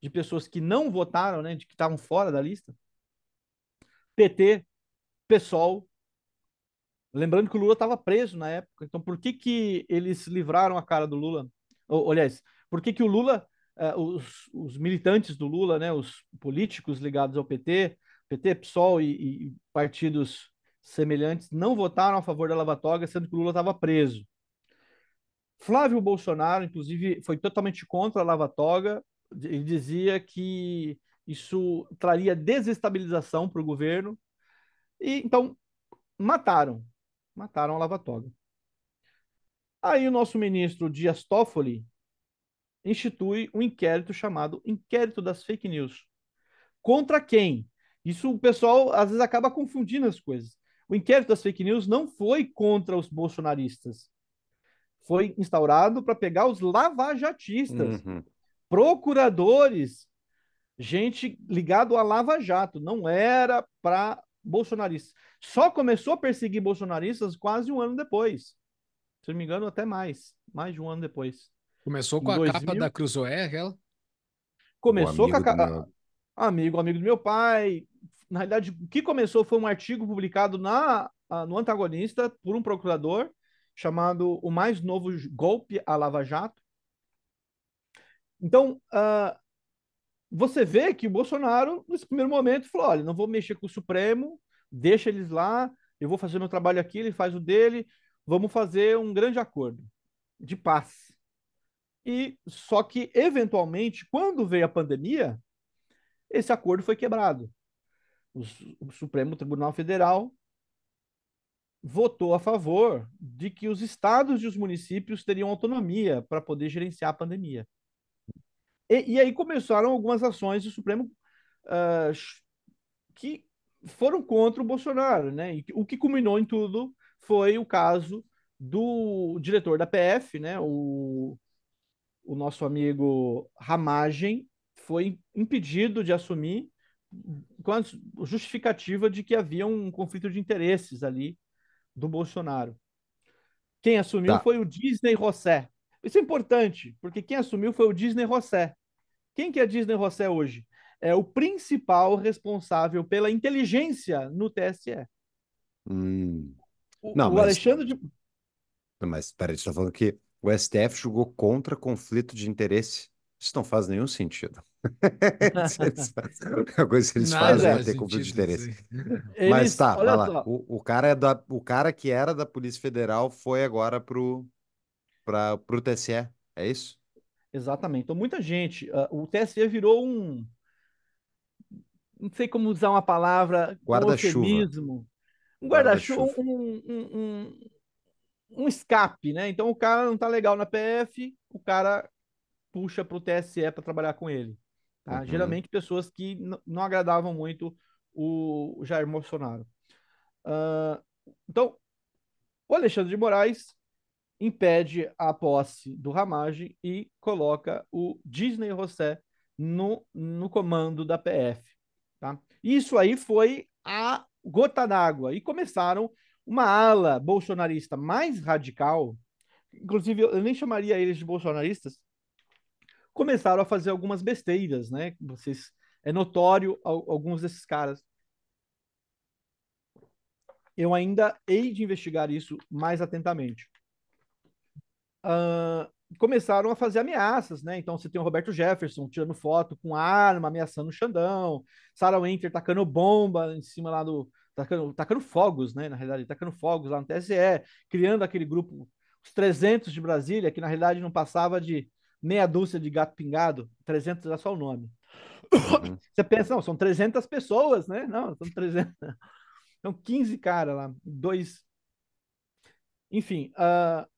de pessoas que não votaram, né, de que estavam fora da lista? PT, PSOL. Lembrando que o Lula estava preso na época. Então por que que eles livraram a cara do Lula? Ou, aliás, por que que o Lula uh, os, os, militantes do Lula, né, os políticos ligados ao PT, PT, PSOL e, e partidos semelhantes, não votaram a favor da Lava Toga, sendo que o Lula estava preso. Flávio Bolsonaro, inclusive, foi totalmente contra a Lava Toga. Ele dizia que isso traria desestabilização para o governo. E então mataram, mataram a Lava Toga. Aí o nosso ministro Dias Toffoli institui um inquérito chamado Inquérito das Fake News. Contra quem? Isso o pessoal às vezes acaba confundindo as coisas. O inquérito das fake news não foi contra os bolsonaristas. Foi instaurado para pegar os lavajatistas, uhum. procuradores, gente ligado a Lava Jato. Não era para bolsonaristas. Só começou a perseguir bolsonaristas quase um ano depois. Se não me engano, até mais. Mais de um ano depois. Começou com a 2000. capa da Cruzoé, aquela? Começou com a capa. Meu... Amigo, amigo do meu pai. Na realidade, o que começou foi um artigo publicado na, no Antagonista por um procurador chamado O Mais Novo Golpe à Lava Jato. Então, uh, você vê que o Bolsonaro, nesse primeiro momento, falou: olha, não vou mexer com o Supremo, deixa eles lá, eu vou fazer meu trabalho aqui, ele faz o dele, vamos fazer um grande acordo de paz. E só que eventualmente, quando veio a pandemia, esse acordo foi quebrado. O, o Supremo Tribunal Federal votou a favor de que os estados e os municípios teriam autonomia para poder gerenciar a pandemia. E, e, aí começaram algumas ações do Supremo uh, que foram contra o Bolsonaro, né? E o que culminou em tudo foi o caso do diretor da PF, né? O o nosso amigo Ramagem foi impedido de assumir com a justificativa de que havia um conflito de interesses ali do Bolsonaro. Quem assumiu tá. foi o Disney Rossé. Isso é importante, porque quem assumiu foi o Disney Rossé. Quem que é Disney Rossé hoje? É o principal responsável pela inteligência no TSE. Hum. O, Não, o mas- Alexandre de. Mas peraí, você está falando que o STF julgou contra conflito de interesse. Isso não faz nenhum sentido. A coisa que eles Nada fazem é ter conflito de interesse. aí. Mas Eles, tá, vai lá. O, o cara é da, o cara que era da Polícia Federal foi agora pro, pra, pro TSE, é isso? Exatamente. Então, muita gente. ah, o TSE virou um. Não sei como usar uma palavra Guarda-chuva. Um guarda-chuva, Guarda-chuva. um, um, um, escape, né? Então, o cara não tá legal na PF, o cara puxa para o TSE para trabalhar com ele. Tá? Uhum. Geralmente, pessoas que não agradavam muito o Jair Bolsonaro. Ah, então, o Alexandre de Moraes impede a posse do Ramage e coloca o Disney José no, no comando da PF. Tá? Isso aí foi a gota d'água. E começaram uma ala bolsonarista mais radical, inclusive eu nem chamaria eles de bolsonaristas, começaram a fazer algumas besteiras, né? Vocês, é notório al- alguns desses caras. Eu ainda hei de investigar isso mais atentamente ah, começaram a fazer ameaças, né? Então você tem o Roberto Jefferson tirando foto com arma, ameaçando o Xandão, Sarah Winter tacando bomba em cima lá do. Tacando, tacando fogos, né? Na realidade, tacando fogos lá no TSE, criando aquele grupo, os 300 de Brasília, que na realidade não passava de meia dúzia de gato pingado, 300 era só o nome. Uhum. Você pensa, não, são 300 pessoas, né? Não, são 300. São 15 caras lá, dois. Enfim, ah,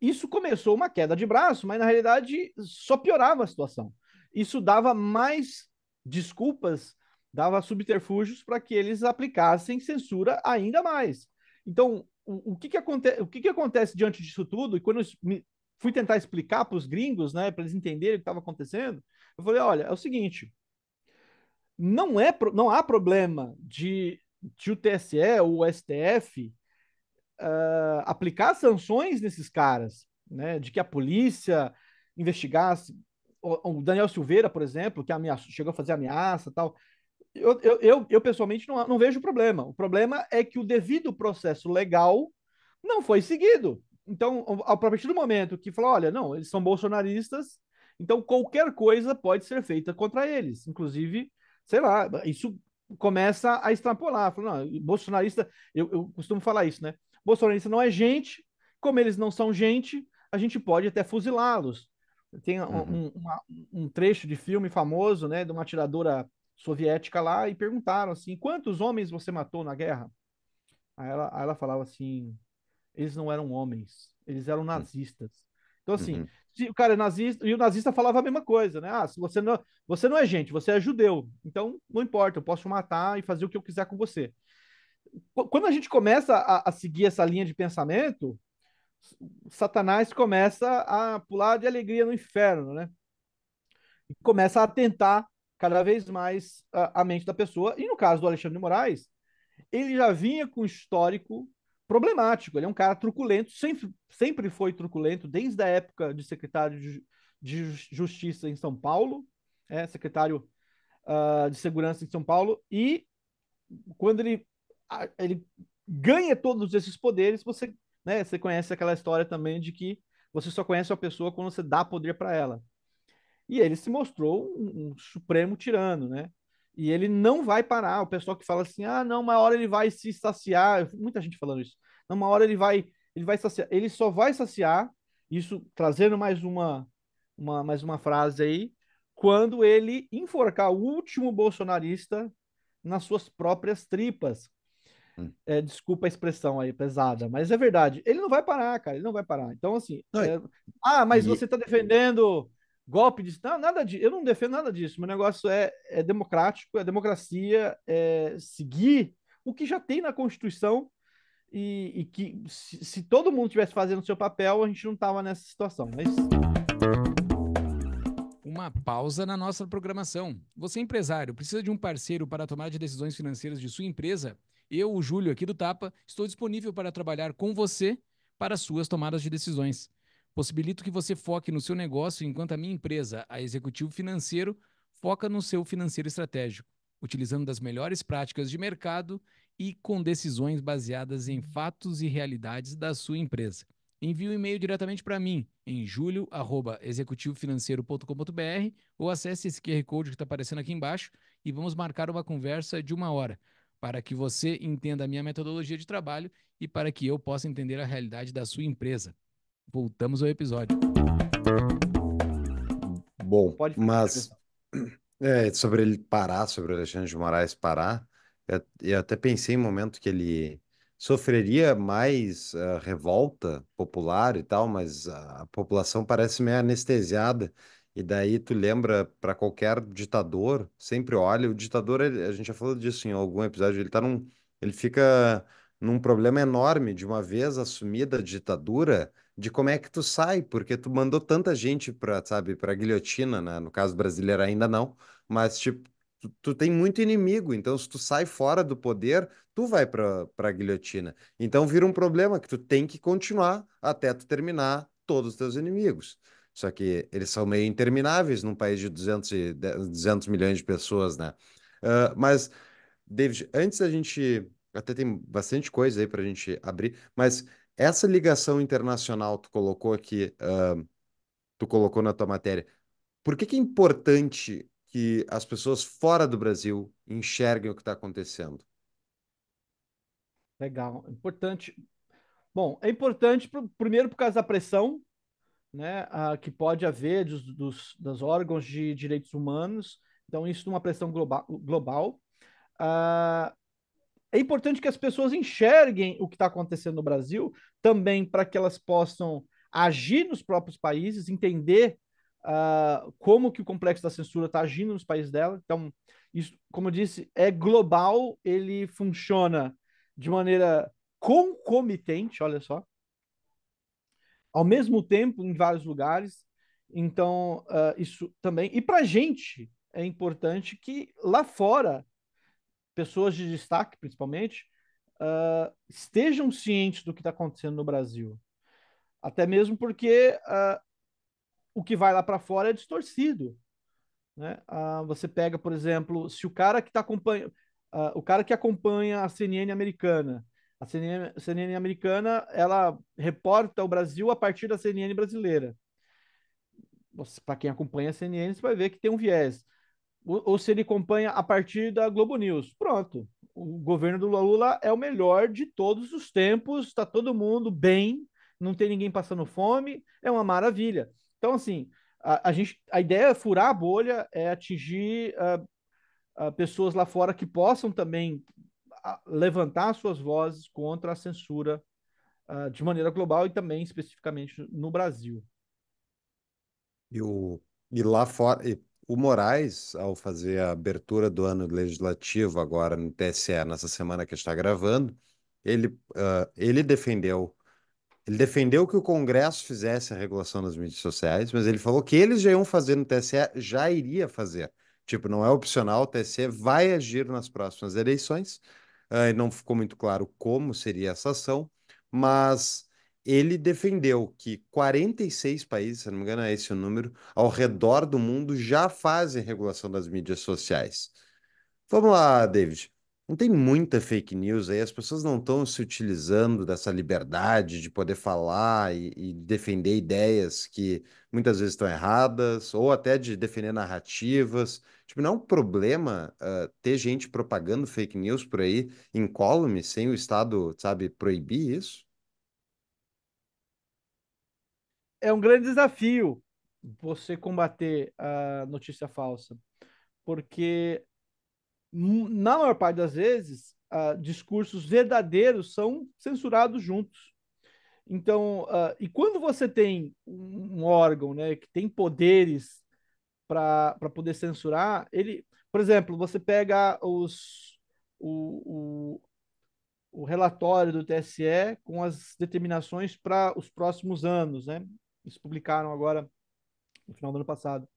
isso começou uma queda de braço, mas na realidade só piorava a situação. Isso dava mais desculpas, dava subterfúgios para que eles aplicassem censura ainda mais. Então, o, o que, que, aconte o que, que acontece diante disso tudo? E quando eu me- fui tentar explicar para os gringos, né, para eles entenderem o que estava acontecendo, eu falei: olha, é o seguinte, não, é, não há problema de, de o TSE ou o STF ah, aplicar sanções nesses caras, né? De que a polícia investigasse. O, o Daniel Silveira, por exemplo, que ameaçou, chegou a fazer ameaça tal. Eu, eu, eu, eu, pessoalmente não, não vejo problema. O problema é que o devido processo legal não foi seguido. Então, a partir do momento que falou, olha, não, eles são bolsonaristas, então qualquer coisa pode ser feita contra eles. Inclusive, sei lá, isso começa a extrapolar. Fala, não, bolsonarista, eu, eu costumo falar isso, né? Bolsonarista não é gente, como eles não são gente, a gente pode até fuzilá-los. Tem um, Uhum. um- uma- um trecho de filme famoso, né, de uma atiradora soviética lá, e perguntaram assim: quantos homens você matou na guerra? Aí ela, aí ela falava assim: eles não eram homens, eles eram nazistas. Então, assim, Uhum. se o cara é nazista, e o nazista falava a mesma coisa, né? Ah, se você não, você não é gente, você é judeu. Então, não importa, eu posso matar e fazer o que eu quiser com você. Qu- Quando a gente começa a, a seguir essa linha de pensamento, Satanás começa a pular de alegria no inferno, né? E começa a tentar cada vez mais a, a mente da pessoa. E no caso do Alexandre de Moraes, ele já vinha com histórico problemático. Ele é um cara truculento, sempre, sempre foi truculento, desde a época de secretário de, de Ju- Justiça em São Paulo, é, secretário ah, de Segurança em São Paulo, e quando ele, ele ganha todos esses poderes, você, né, você conhece aquela história também de que você só conhece uma pessoa quando você dá poder para ela. E ele se mostrou um, um supremo tirano, né? E ele não vai parar. O pessoal que fala assim: ah, não, uma hora ele vai se saciar. Muita gente falando isso. Não, uma hora ele vai, ele vai saciar. Ele só vai saciar, isso trazendo mais uma, uma, mais uma frase aí, quando ele enforcar o último bolsonarista nas suas próprias tripas. Hum. É, desculpa a expressão aí pesada, mas é verdade. Ele não vai parar, cara. Ele não vai parar. Então, assim, é, ah, mas e- você está defendendo golpe de não, nada. Eu não defendo nada disso. Meu negócio é, é democrático, é democracia, é seguir o que já tem na Constituição e, e que se, se todo mundo tivesse fazendo o seu papel, a gente não tava nessa situação. Mas Uma pausa na nossa programação. Você, empresário, precisa de um parceiro para tomar de decisões financeiras de sua empresa? Eu, o Júlio, aqui do Tapa, estou disponível para trabalhar com você para suas tomadas de decisões. Possibilito que você foque no seu negócio enquanto a minha empresa, a Executivo Financeiro, foca no seu financeiro estratégico, utilizando das melhores práticas de mercado e com decisões baseadas em fatos e realidades da sua empresa. Envie um e-mail diretamente para mim em julio@executivofinanceiro.com.br ou acesse esse QR Code que está aparecendo aqui embaixo e vamos marcar uma conversa de uma hora para que você entenda a minha metodologia de trabalho e para que eu possa entender a realidade da sua empresa. Voltamos ao episódio. Bom, Pode mas é, sobre ele parar, sobre o Alexandre de Moraes parar, eu, eu até pensei em um momento que ele sofreria mais uh, revolta popular e tal, mas a população parece meio anestesiada. E daí tu lembra para qualquer ditador, sempre olha, o ditador, ele- a gente já falou disso em algum episódio, ele tá num, ele fica num problema enorme de uma vez assumida a ditadura, de como é que tu sai, porque tu mandou tanta gente para, sabe, para guilhotina, né? No caso brasileiro ainda não, mas tipo, tu, tu tem muito inimigo, então se tu sai fora do poder, tu vai para para guilhotina. Então vira um problema que tu tem que continuar até tu terminar todos os teus inimigos. Só que eles são meio intermináveis num país de 200, e 200 milhões de pessoas, né? Uh, mas, David, antes da gente. Até tem bastante coisa aí para a gente abrir, mas essa ligação internacional tu colocou aqui, uh, tu colocou na tua matéria. Por que, que é importante que as pessoas fora do Brasil enxerguem o que está acontecendo? Legal, importante. Bom, é importante primeiro por causa da pressão né, a, que pode haver dos, dos, dos, órgãos de direitos humanos. Então, isso numa pressão global. global. Ah, é importante que as pessoas enxerguem o que está acontecendo no Brasil, também para que elas possam agir nos próprios países, entender uh, como que o complexo da censura está agindo nos países dela. Então, isso, como eu disse, é global, ele funciona de maneira concomitante, olha só, ao mesmo tempo em vários lugares. Então, uh, isso também. E para a gente é importante que lá fora, pessoas de destaque, principalmente, uh, estejam cientes do que está acontecendo no Brasil. Até mesmo porque uh, o que vai lá para fora é distorcido. Né? você pega, por exemplo, se o cara que está acompanhando. o cara que acompanha a CNN americana a CNN, a CNN americana, ela reporta o Brasil a partir da CNN brasileira. Para quem acompanha a CNN, você vai ver que tem um viés. Ou, se ele acompanha a partir da Globo News. Pronto. O governo do Lula é o melhor de todos os tempos, está todo mundo bem, não tem ninguém passando fome, é uma maravilha. Então, assim, a, a gente, a ideia é furar a bolha, é atingir uh, uh, pessoas lá fora que possam também levantar suas vozes contra a censura uh, de maneira global e também especificamente no Brasil. E, o, e lá fora, e o Moraes, ao fazer a abertura do ano legislativo agora no TSE, nessa semana que está gravando, ele, uh, ele defendeu ele defendeu que o Congresso fizesse a regulação das mídias sociais, mas ele falou que eles já iam fazer no TSE, já iria fazer. Tipo, não é opcional, o TSE vai agir nas próximas eleições uh, não ficou muito claro como seria essa ação, mas ele defendeu que 46 países, se não me engano é esse o número, ao redor do mundo já fazem regulação das mídias sociais. Vamos lá, David. Não tem muita fake news aí, as pessoas não estão se utilizando dessa liberdade de poder falar e, e, defender ideias que muitas vezes estão erradas, ou até de defender narrativas. Tipo, não é um problema uh, ter gente propagando fake news por aí, incólume, sem o Estado, sabe, proibir isso? É um grande desafio você combater a notícia falsa, porque na maior parte das vezes, uh, discursos verdadeiros são censurados juntos. Então, uh, e quando você tem um órgão né, que tem poderes para poder censurar, ele, por exemplo, você pega os, o, o, o relatório do TSE com as determinações para os próximos anos, né? Eles publicaram agora no final do ano passado.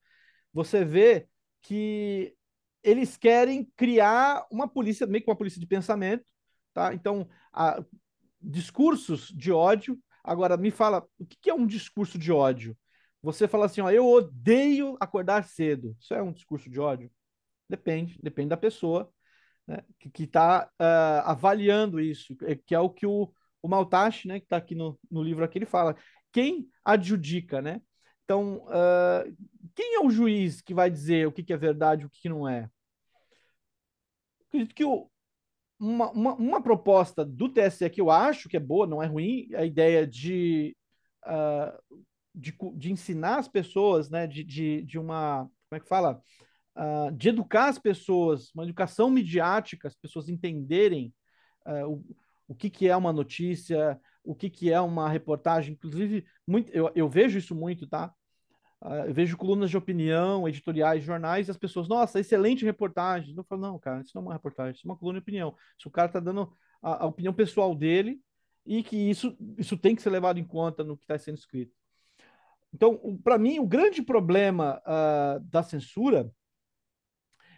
Você vê que eles querem criar uma polícia, meio que uma polícia de pensamento, tá? Então, a, discursos de ódio. Agora, me fala, o que é um discurso de ódio? Você fala assim, ó, eu odeio acordar cedo. Isso é um discurso de ódio? Depende, depende da pessoa. né, que está uh, avaliando isso, que é o que o, o Maltache, né, que está aqui no, no livro aqui, ele fala. Quem adjudica, né? Então, uh, quem é o juiz que vai dizer o que, que é verdade e o que, que não é? Acredito que o, uma, uma, uma, proposta do TSE que eu acho que é boa, não é ruim, a ideia de, uh, de, de, ensinar as pessoas, né, de, de, de uma, como é que fala? Uh, de educar as pessoas, uma educação midiática, as pessoas entenderem uh, o, o que, que é uma notícia, o que, que é uma reportagem. Inclusive, muito, eu, eu vejo isso muito, tá? Uh, eu vejo colunas de opinião, editoriais, jornais, e as pessoas, nossa, excelente reportagem. Eu falo, não, cara, isso não é uma reportagem, isso é uma coluna de opinião. Isso o cara está dando a, a, opinião pessoal dele e que isso, isso tem que ser levado em conta no que está sendo escrito. Então, para mim, o grande problema uh, da censura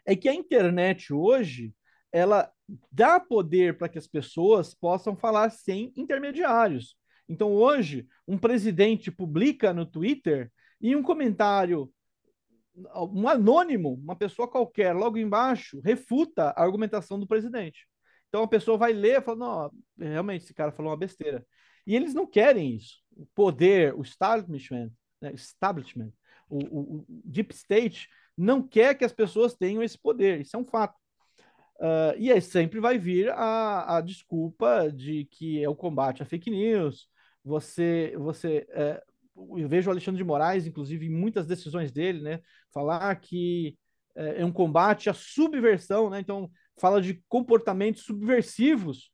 é que a internet hoje ela dá poder para que as pessoas possam falar sem intermediários. Então, hoje, um presidente publica no Twitter e um comentário, um anônimo, uma pessoa qualquer, logo embaixo, refuta a argumentação do presidente. Então, a pessoa vai ler e fala: não, realmente, esse cara falou uma besteira. E eles não querem isso. O poder, o establishment, né, establishment o, o, o deep state, não quer que as pessoas tenham esse poder. Isso é um fato. Uh, e aí sempre vai vir a, a desculpa de que é o combate à fake news. Você, você é, eu vejo o Alexandre de Moraes, inclusive, em muitas decisões dele, né, falar que é, é um combate à subversão, né? Então fala de comportamentos subversivos.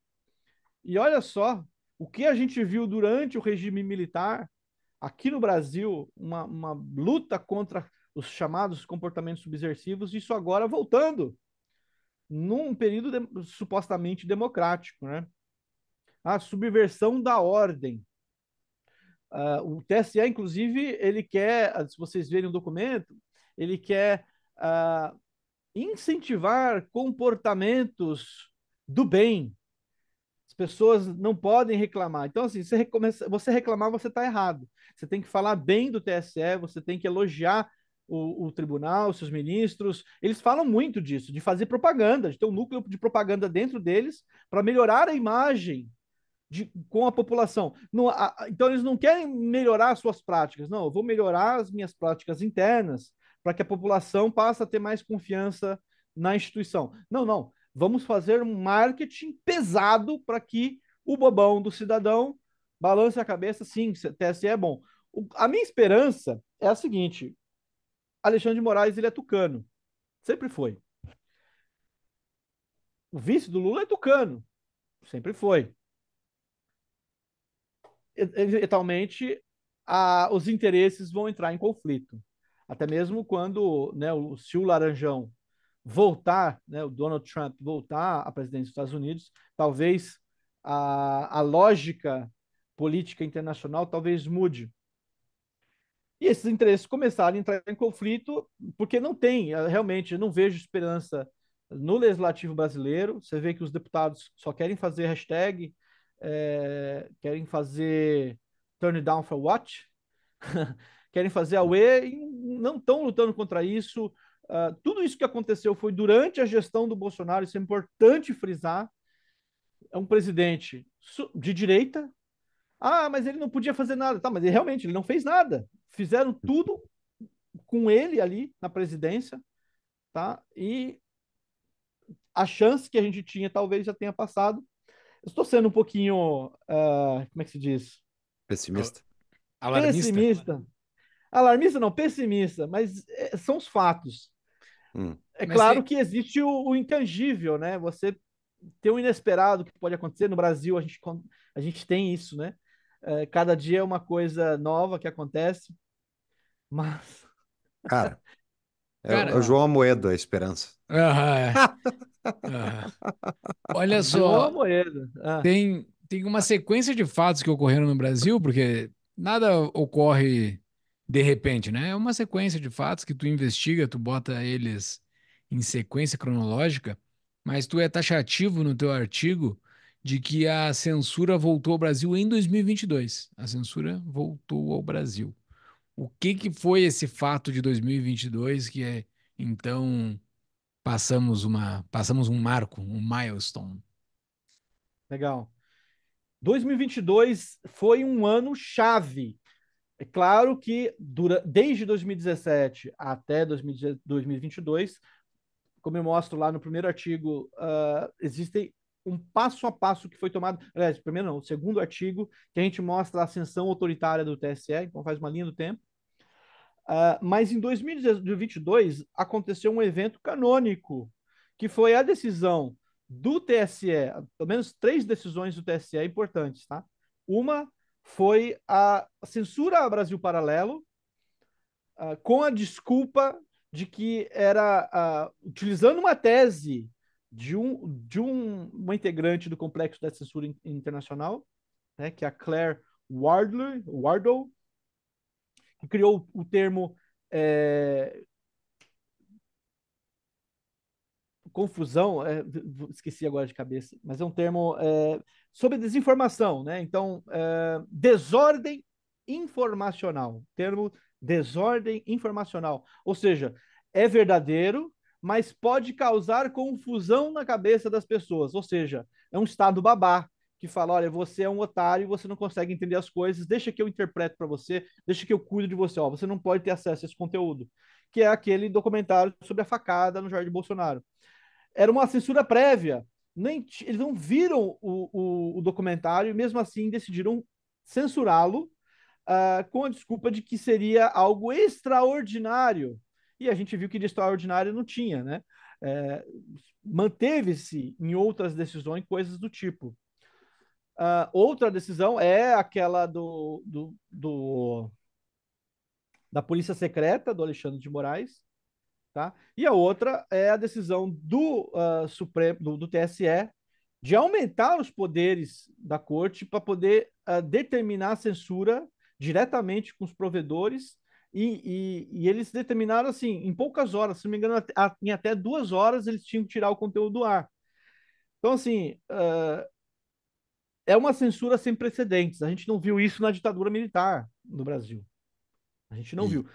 E olha só o que a gente viu durante o regime militar aqui no Brasil, uma, uma luta contra os chamados comportamentos subversivos, isso agora voltando num período de, supostamente democrático, né? A subversão da ordem. Uh, o TSE, inclusive, ele quer, se vocês verem o documento, ele quer uh, incentivar comportamentos do bem. As pessoas não podem reclamar. Então, assim, você, você reclamar, você está errado. Você tem que falar bem do TSE, você tem que elogiar o, o, tribunal, seus ministros, eles falam muito disso, de fazer propaganda, de ter um núcleo de propaganda dentro deles para melhorar a imagem de, com a população. A, então, eles não querem melhorar suas práticas, não, eu vou melhorar as minhas práticas internas para que a população passe a ter mais confiança na instituição. Não, não, vamos fazer um marketing pesado para que o bobão do cidadão balance a cabeça, sim, TSE é bom. O, a minha esperança é a seguinte: Alexandre de Moraes ele é tucano. Sempre foi. O vice do Lula é tucano. Sempre foi. Eventualmente, a, os interesses vão entrar em conflito. Até mesmo quando né, o, se Laranjão voltar, né, o Donald Trump voltar à presidência dos Estados Unidos, talvez a, a lógica política internacional talvez mude e esses interesses começaram a entrar em conflito, porque não tem, eh, realmente, não vejo esperança no legislativo brasileiro. Você vê que os deputados só querem fazer hashtag, é, querem fazer turn down for what, querem fazer a UE e não estão lutando contra isso. Uh, tudo isso que aconteceu foi durante a gestão do Bolsonaro, isso é importante frisar. É um presidente de direita. Ah, mas ele não podia fazer nada. Tá, mas ele, realmente ele não fez nada fizeram tudo com ele ali na presidência, tá? E a chance que a gente tinha talvez já tenha passado. Eu estou sendo um pouquinho, uh, como é que se diz? Pessimista. Alarmista. Pessimista. Alarmista não, pessimista, mas é, são os fatos. Hum. É mas claro tem... que existe o, o, intangível, né? Você tem o inesperado que pode acontecer. No Brasil, a gente, a gente tem isso, né? É, cada dia é uma coisa nova que acontece. Mas. Cara, é, Cara, é o João Amoedo, a esperança. é. Olha só, João Amoedo. Ah. Tem, tem uma sequência de fatos que ocorreram no Brasil, porque nada ocorre de repente, né? É uma sequência de fatos que tu investiga, tu bota eles em sequência cronológica, mas tu é taxativo no teu artigo de que a censura voltou ao Brasil em 2022. A censura voltou ao Brasil. O que que foi esse fato de 2022 que é então passamos uma passamos um marco, um milestone. Legal. 2022 foi um ano chave. É claro que dura, desde 2017 até 2022, como eu mostro lá no primeiro artigo, uh, existem um passo a passo que foi tomado. Aliás, primeiro não, o segundo artigo, que a gente mostra a ascensão autoritária do TSE, então faz uma linha do tempo. Uh, mas em 2022 aconteceu um evento canônico, que foi a decisão do TSE, pelo menos três decisões do TSE importantes, tá? Uma foi a censura a Brasil Paralelo, uh, com a desculpa de que era uh, utilizando uma tese de um de um, uma integrante do complexo da censura internacional, né, que é a Claire Wardler, Wardle, que criou o termo é, confusão, é, esqueci agora de cabeça, mas é um termo é, sobre desinformação, né? Então, é, desordem informacional, termo desordem informacional, ou seja, é verdadeiro, mas pode causar confusão na cabeça das pessoas, ou seja, é um estado babá que fala, olha, você é um otário, você não consegue entender as coisas, deixa que eu interpreto para você, deixa que eu cuido de você, ó, você não pode ter acesso a esse conteúdo, que é aquele documentário sobre a facada no Jardim Bolsonaro. Era uma censura prévia, nem eles não viram o, o, o documentário e mesmo assim decidiram censurá-lo uh, com a desculpa de que seria algo extraordinário. E a gente viu que de extraordinário não tinha, né? É, Manteve-se em outras decisões coisas do tipo. Uh, outra decisão é aquela do, do, do, da Polícia Secreta, do Alexandre de Moraes, tá? E a outra é a decisão do, uh, Supremo, do, do, TSE de aumentar os poderes da corte para poder uh, determinar a censura diretamente com os provedores e, e, e, eles determinaram assim, em poucas horas, se não me engano, em até duas horas eles tinham que tirar o conteúdo do ar. Então, assim, uh, é uma censura sem precedentes. A gente não viu isso na ditadura militar no Brasil. A gente não E, viu.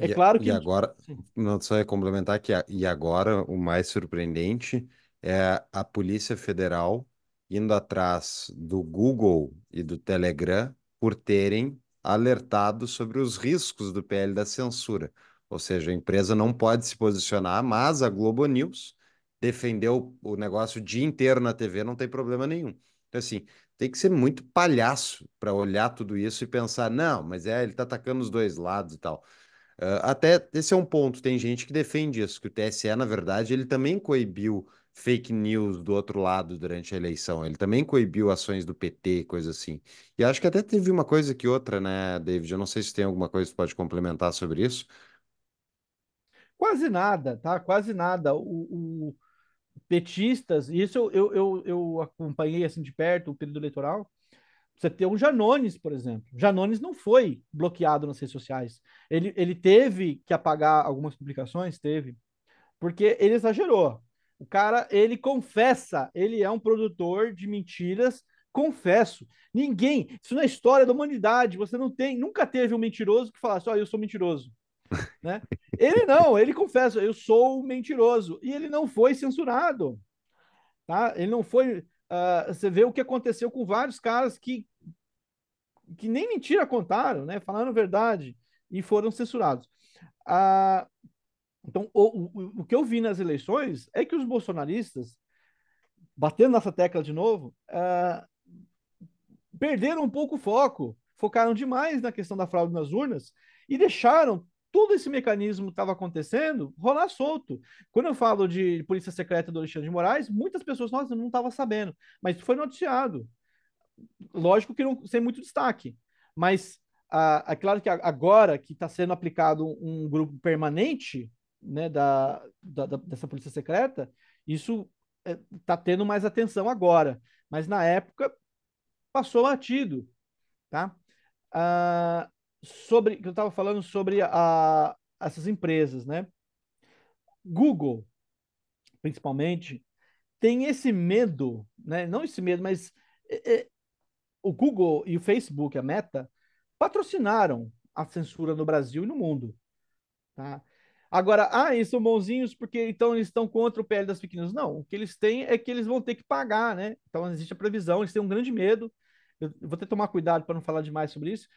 É e, claro que. e agora, não só é complementar que e agora o mais surpreendente é a Polícia Federal indo atrás do Google e do Telegram por terem alertado sobre os riscos do PL da censura. Ou seja, a empresa não pode se posicionar, mas a Globo News defendeu o negócio o dia inteiro na TV, não tem problema nenhum. Então, assim, tem que ser muito palhaço para olhar tudo isso e pensar, não, mas é, ele está atacando os dois lados e tal. Uh, até esse é um ponto, tem gente que defende isso, que o TSE, na verdade, ele também coibiu fake news do outro lado durante a eleição, ele também coibiu ações do PT, coisa assim. E acho que até teve uma coisa que outra, né, David? Eu não sei se tem alguma coisa que pode complementar sobre isso. Quase nada, tá? Quase nada. O, o petistas, isso eu, eu, eu, eu acompanhei assim de perto o período eleitoral. Você tem o Janones, por exemplo. Janones não foi bloqueado nas redes sociais. Ele, ele teve que apagar algumas publicações, teve, porque ele exagerou. O cara, ele confessa, ele é um produtor de mentiras, confesso. Ninguém, isso na história da humanidade, você não tem, nunca teve um mentiroso que falasse, ó, oh, eu sou mentiroso. Né? Ele não, ele confessa, eu sou mentiroso. E ele não foi censurado. Tá? Ele não foi. Uh, você vê o que aconteceu com vários caras que, que nem mentira contaram, né? Falaram verdade e foram censurados. Uh, então, o, o, o que eu vi nas eleições é que os bolsonaristas, batendo nessa tecla de novo, uh, perderam um pouco o foco, focaram demais na questão da fraude nas urnas e deixaram todo esse mecanismo estava acontecendo, rolar solto. Quando eu falo de polícia secreta do Alexandre de Moraes, muitas pessoas, nossa, não estavam sabendo, mas foi noticiado. Lógico que não sem muito destaque, mas ah, é claro que agora que está sendo aplicado um grupo permanente né, da, da, dessa polícia secreta, isso está é, tendo mais atenção agora, mas na época passou batido, tá? Ah, sobre que eu estava falando sobre a, essas empresas, né? Google, principalmente, tem esse medo, né? Não esse medo, mas é, é, o Google e o Facebook, a Meta, patrocinaram a censura no Brasil e no mundo, tá? Agora, ah, eles são bonzinhos porque então eles estão contra o PL das news. Não, o que eles têm é que eles vão ter que pagar, né? Então existe a previsão, eles têm um grande medo. Eu vou ter que tomar cuidado para não falar demais sobre isso,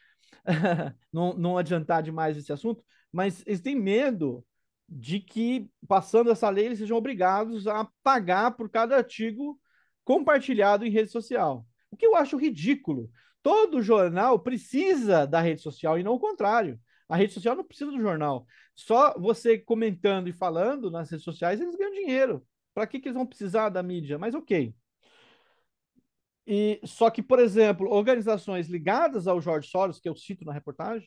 não, não adiantar demais esse assunto, mas eles têm medo de que, passando essa lei, eles sejam obrigados a pagar por cada artigo compartilhado em rede social. O que eu acho ridículo. Todo jornal precisa da rede social e não o contrário. A rede social não precisa do jornal. Só você comentando e falando nas redes sociais, eles ganham dinheiro. Para que, que eles vão precisar da mídia? Mas ok. E só que, por exemplo, organizações ligadas ao George Soros, que eu cito na reportagem,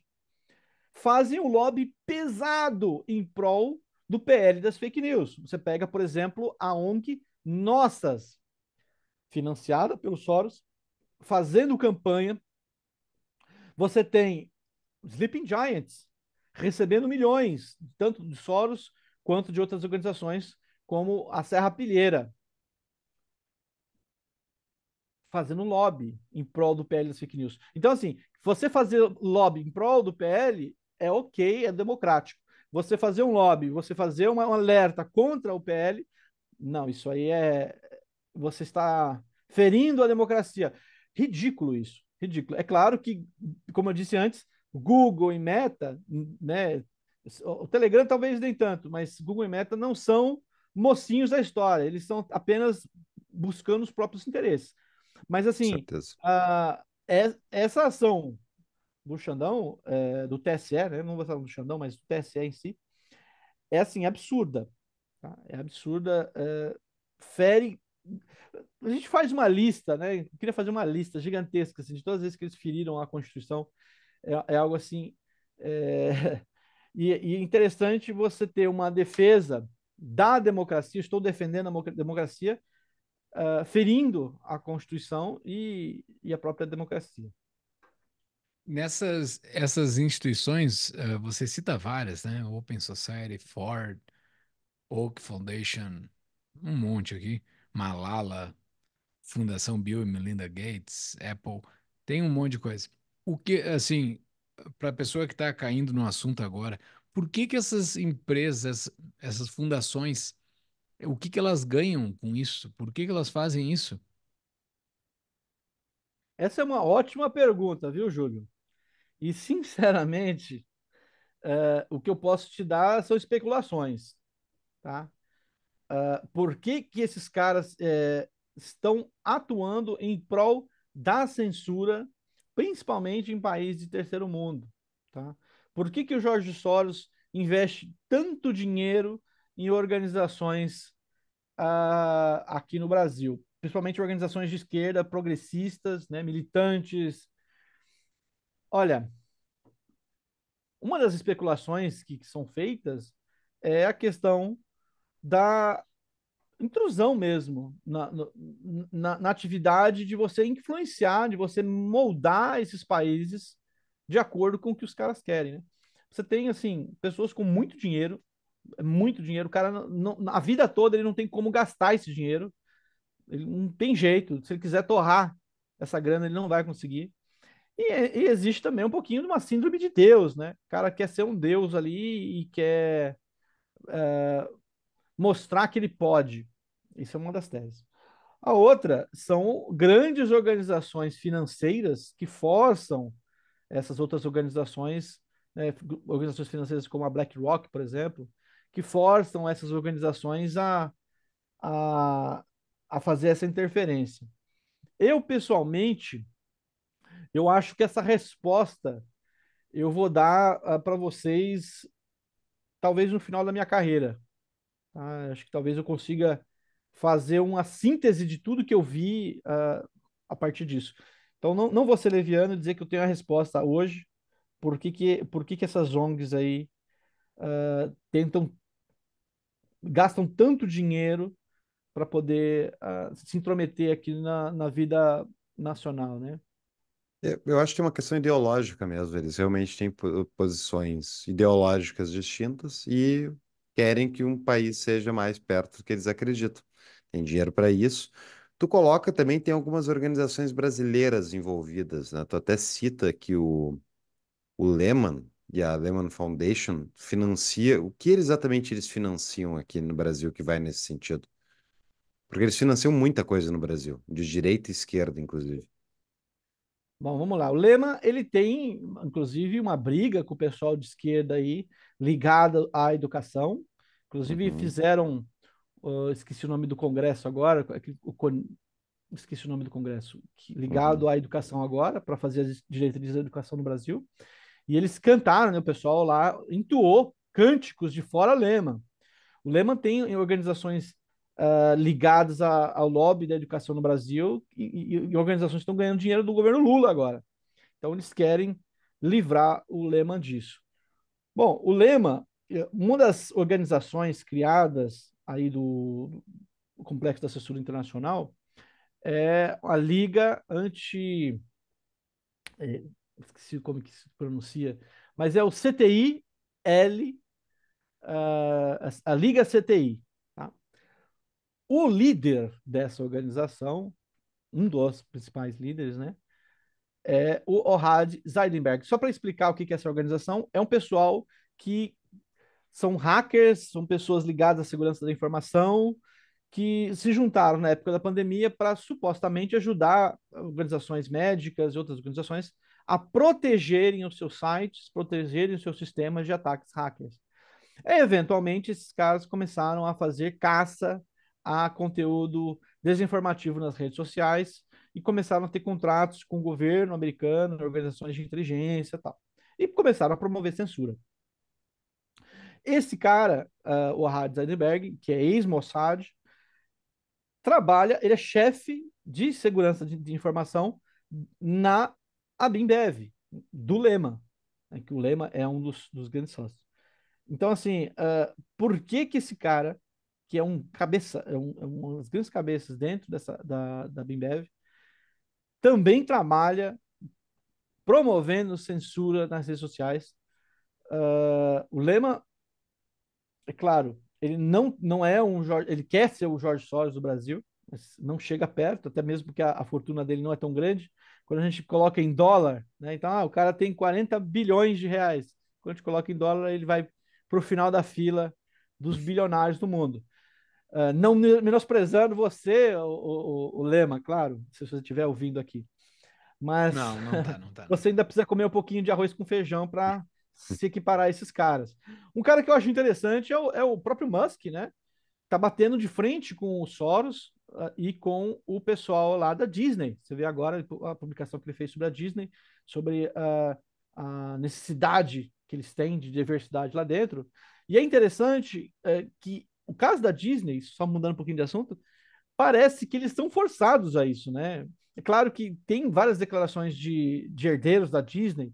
fazem um lobby pesado em prol do PL das fake news. Você pega, por exemplo, a ONG Nossas, financiada pelo Soros, fazendo campanha. Você tem Sleeping Giants recebendo milhões, tanto de Soros quanto de outras organizações, como a Serra Pilheira, fazendo lobby em prol do PL das fake news. Então, assim, você fazer lobby em prol do PL é ok, é democrático. Você fazer um lobby, você fazer uma, um alerta contra o PL, não, isso aí é. Você está ferindo a democracia. Ridículo isso. Ridículo. É claro que, como eu disse antes, Google e Meta, né? O Telegram talvez nem tanto, mas Google e Meta não são mocinhos da história, eles estão apenas buscando os próprios interesses. Mas assim, a, é, essa ação do Xandão, é, do TSE, né? Não vou falar do Xandão, mas do TSE em si, é assim, absurda. Tá? É absurda, é, fere. A gente faz uma lista, né? Eu queria fazer uma lista gigantesca assim, de todas as vezes que eles feriram a Constituição. É, é algo assim. É... E, e é interessante você ter uma defesa da democracia, estou defendendo a democracia, uh, ferindo a Constituição e, e a própria democracia. Nessas essas instituições, uh, você cita várias, né? Open Society, Ford, Oak Foundation, um monte aqui, Malala, Fundação Bill e Melinda Gates, Apple, tem um monte de coisa. O que, assim, para a pessoa que está caindo no assunto agora, por que que essas empresas, essas fundações o que que elas ganham com isso? Por que que elas fazem isso? Essa é uma ótima pergunta, viu, Júlio? E, sinceramente, é, o que eu posso te dar são especulações, tá? Uh, por que que esses caras é, estão atuando em prol da censura, principalmente em países de terceiro mundo, tá? Por que que o Jorge Soros investe tanto dinheiro em organizações uh, aqui no Brasil, principalmente organizações de esquerda, progressistas, né, militantes. Olha, uma das especulações que, que são feitas é a questão da intrusão mesmo na, na, na, atividade de você influenciar, de você moldar esses países de acordo com o que os caras querem, né? Você tem, assim, pessoas com muito dinheiro é muito dinheiro. O cara, não, a vida toda, ele não tem como gastar esse dinheiro. Ele não tem jeito. Se ele quiser torrar essa grana, ele não vai conseguir. E, e, existe também um pouquinho de uma síndrome de Deus, né? O cara quer ser um Deus ali e quer é, mostrar que ele pode. Isso é uma das teses. A outra são grandes organizações financeiras que forçam essas outras organizações, né, organizações financeiras como a BlackRock, por exemplo, que forçam essas organizações a, a, a fazer essa interferência. Eu, pessoalmente, eu acho que essa resposta eu vou dar uh, para vocês talvez no final da minha carreira. Tá? Acho que talvez eu consiga fazer uma síntese de tudo que eu vi uh, a partir disso. Então, não, não vou ser leviano e dizer que eu tenho a resposta hoje, por que, que, por que, que essas ONGs aí uh, tentam gastam tanto dinheiro para poder uh, se intrometer aqui na, na vida nacional, né? Eu acho que é uma questão ideológica mesmo. Eles realmente têm posições ideológicas distintas e querem que um país seja mais perto do que eles acreditam. Tem dinheiro para isso. Tu coloca também, tem algumas organizações brasileiras envolvidas, né? Tu até cita que o, o Lehman, e a Lehman Foundation financia. O que exatamente eles financiam aqui no Brasil que vai nesse sentido? Porque eles financiam muita coisa no Brasil, de direita e esquerda, inclusive. Bom, vamos lá. O Lema, ele tem, inclusive, uma briga com o pessoal de esquerda aí, ligada à educação. Inclusive, Uhum. fizeram, uh, esqueci o nome do congresso agora, o, con- esqueci o nome do congresso, ligado à educação agora, para fazer as diretrizes da educação no Brasil. E eles cantaram, né? O pessoal lá entoou cânticos de fora Lema. O Lema tem organizações uh, ligadas a, ao lobby da educação no Brasil e, e, e, organizações que estão ganhando dinheiro do governo Lula agora. Então eles querem livrar o Lema disso. Bom, o Lema, uma das organizações criadas aí do, do Complexo da Censura Internacional é a Liga Anti... É, esqueci como que se pronuncia, mas é o CTI-L, uh, a, a Liga CTI, o líder dessa organização, um dos principais líderes, né, é o Ohad Zeidenberg. Só para explicar o que é essa organização, é um pessoal que são hackers, são pessoas ligadas à segurança da informação, que se juntaram na época da pandemia para supostamente ajudar organizações médicas e outras organizações a protegerem os seus sites, protegerem os seus sistemas de ataques hackers. E, eventualmente, esses caras começaram a fazer caça a conteúdo desinformativo nas redes sociais e começaram a ter contratos com o governo americano, organizações de inteligência e tal. E começaram a promover censura. Esse cara, uh, o Ahad Zeidenberg, que é ex-Mossad, trabalha, ele é chefe de segurança de, de informação na Abimbev, do Lema, né, que o Lema é um dos, dos grandes sócios. Então, assim, uh, por que que esse cara que é um cabeça, é, um, é uma das grandes cabeças dentro dessa, da, da Bimbev, também trabalha promovendo censura nas redes sociais. Uh, o Lema, é claro, ele não, não é um Jorge, ele quer ser o Jorge Soros do Brasil, mas não chega perto, até mesmo porque a, a, fortuna dele não é tão grande. Quando a gente coloca em dólar, né, então ah, o cara tem 40 bilhões de reais. Quando a gente coloca em dólar, ele vai para o final da fila dos bilionários do mundo. Uh, não menosprezando você, o, o, o, Lema, claro, se você estiver ouvindo aqui. Mas não, não tá, não tá. você ainda precisa comer um pouquinho de arroz com feijão para se equiparar a esses caras. Um cara que eu acho interessante é o, é o próprio Musk, né? Tá batendo de frente com o Soros uh, e com o pessoal lá da Disney. Você vê agora a publicação que ele fez sobre a Disney, sobre uh, a necessidade que eles têm de diversidade lá dentro. E é interessante uh, que o caso da Disney, só mudando um pouquinho de assunto, parece que eles estão forçados a isso, né? É claro que tem várias declarações de, de herdeiros da Disney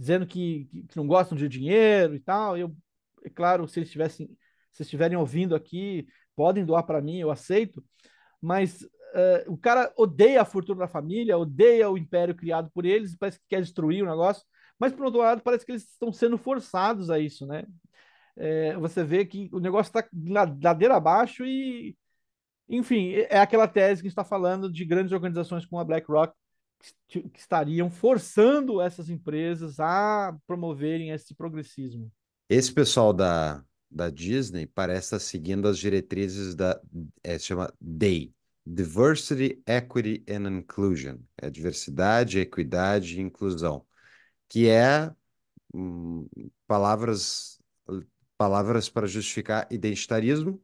dizendo que, que não gostam de dinheiro e tal. Eu, é claro, se eles tivessem, se estiverem ouvindo aqui, podem doar para mim, eu aceito. Mas uh, o cara odeia a fortuna da família, odeia o império criado por eles, parece que quer destruir o negócio. Mas, por outro lado, parece que eles estão sendo forçados a isso, né? É, você vê que o negócio está ladeira abaixo e, enfim, é aquela tese que está falando de grandes organizações como a BlackRock que, que estariam forçando essas empresas a promoverem esse progressismo. Esse pessoal da, da Disney parece estar seguindo as diretrizes da é, chama DEI, Diversity, Equity and Inclusion, é diversidade, equidade e inclusão, que é hum, palavras palavras para justificar identitarismo,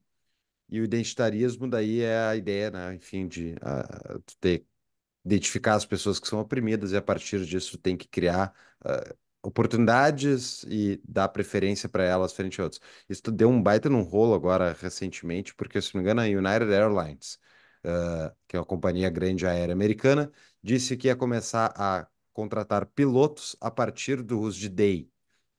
e o identitarismo daí é a ideia, né, enfim, de uh, ter, identificar as pessoas que são oprimidas e a partir disso tem que criar uh, oportunidades e dar preferência para elas frente a outros. Isso deu um baita num rolo agora recentemente, porque se não me engano a United Airlines, uh, que é uma companhia grande aérea americana, disse que ia começar a contratar pilotos a partir do uso de DEI,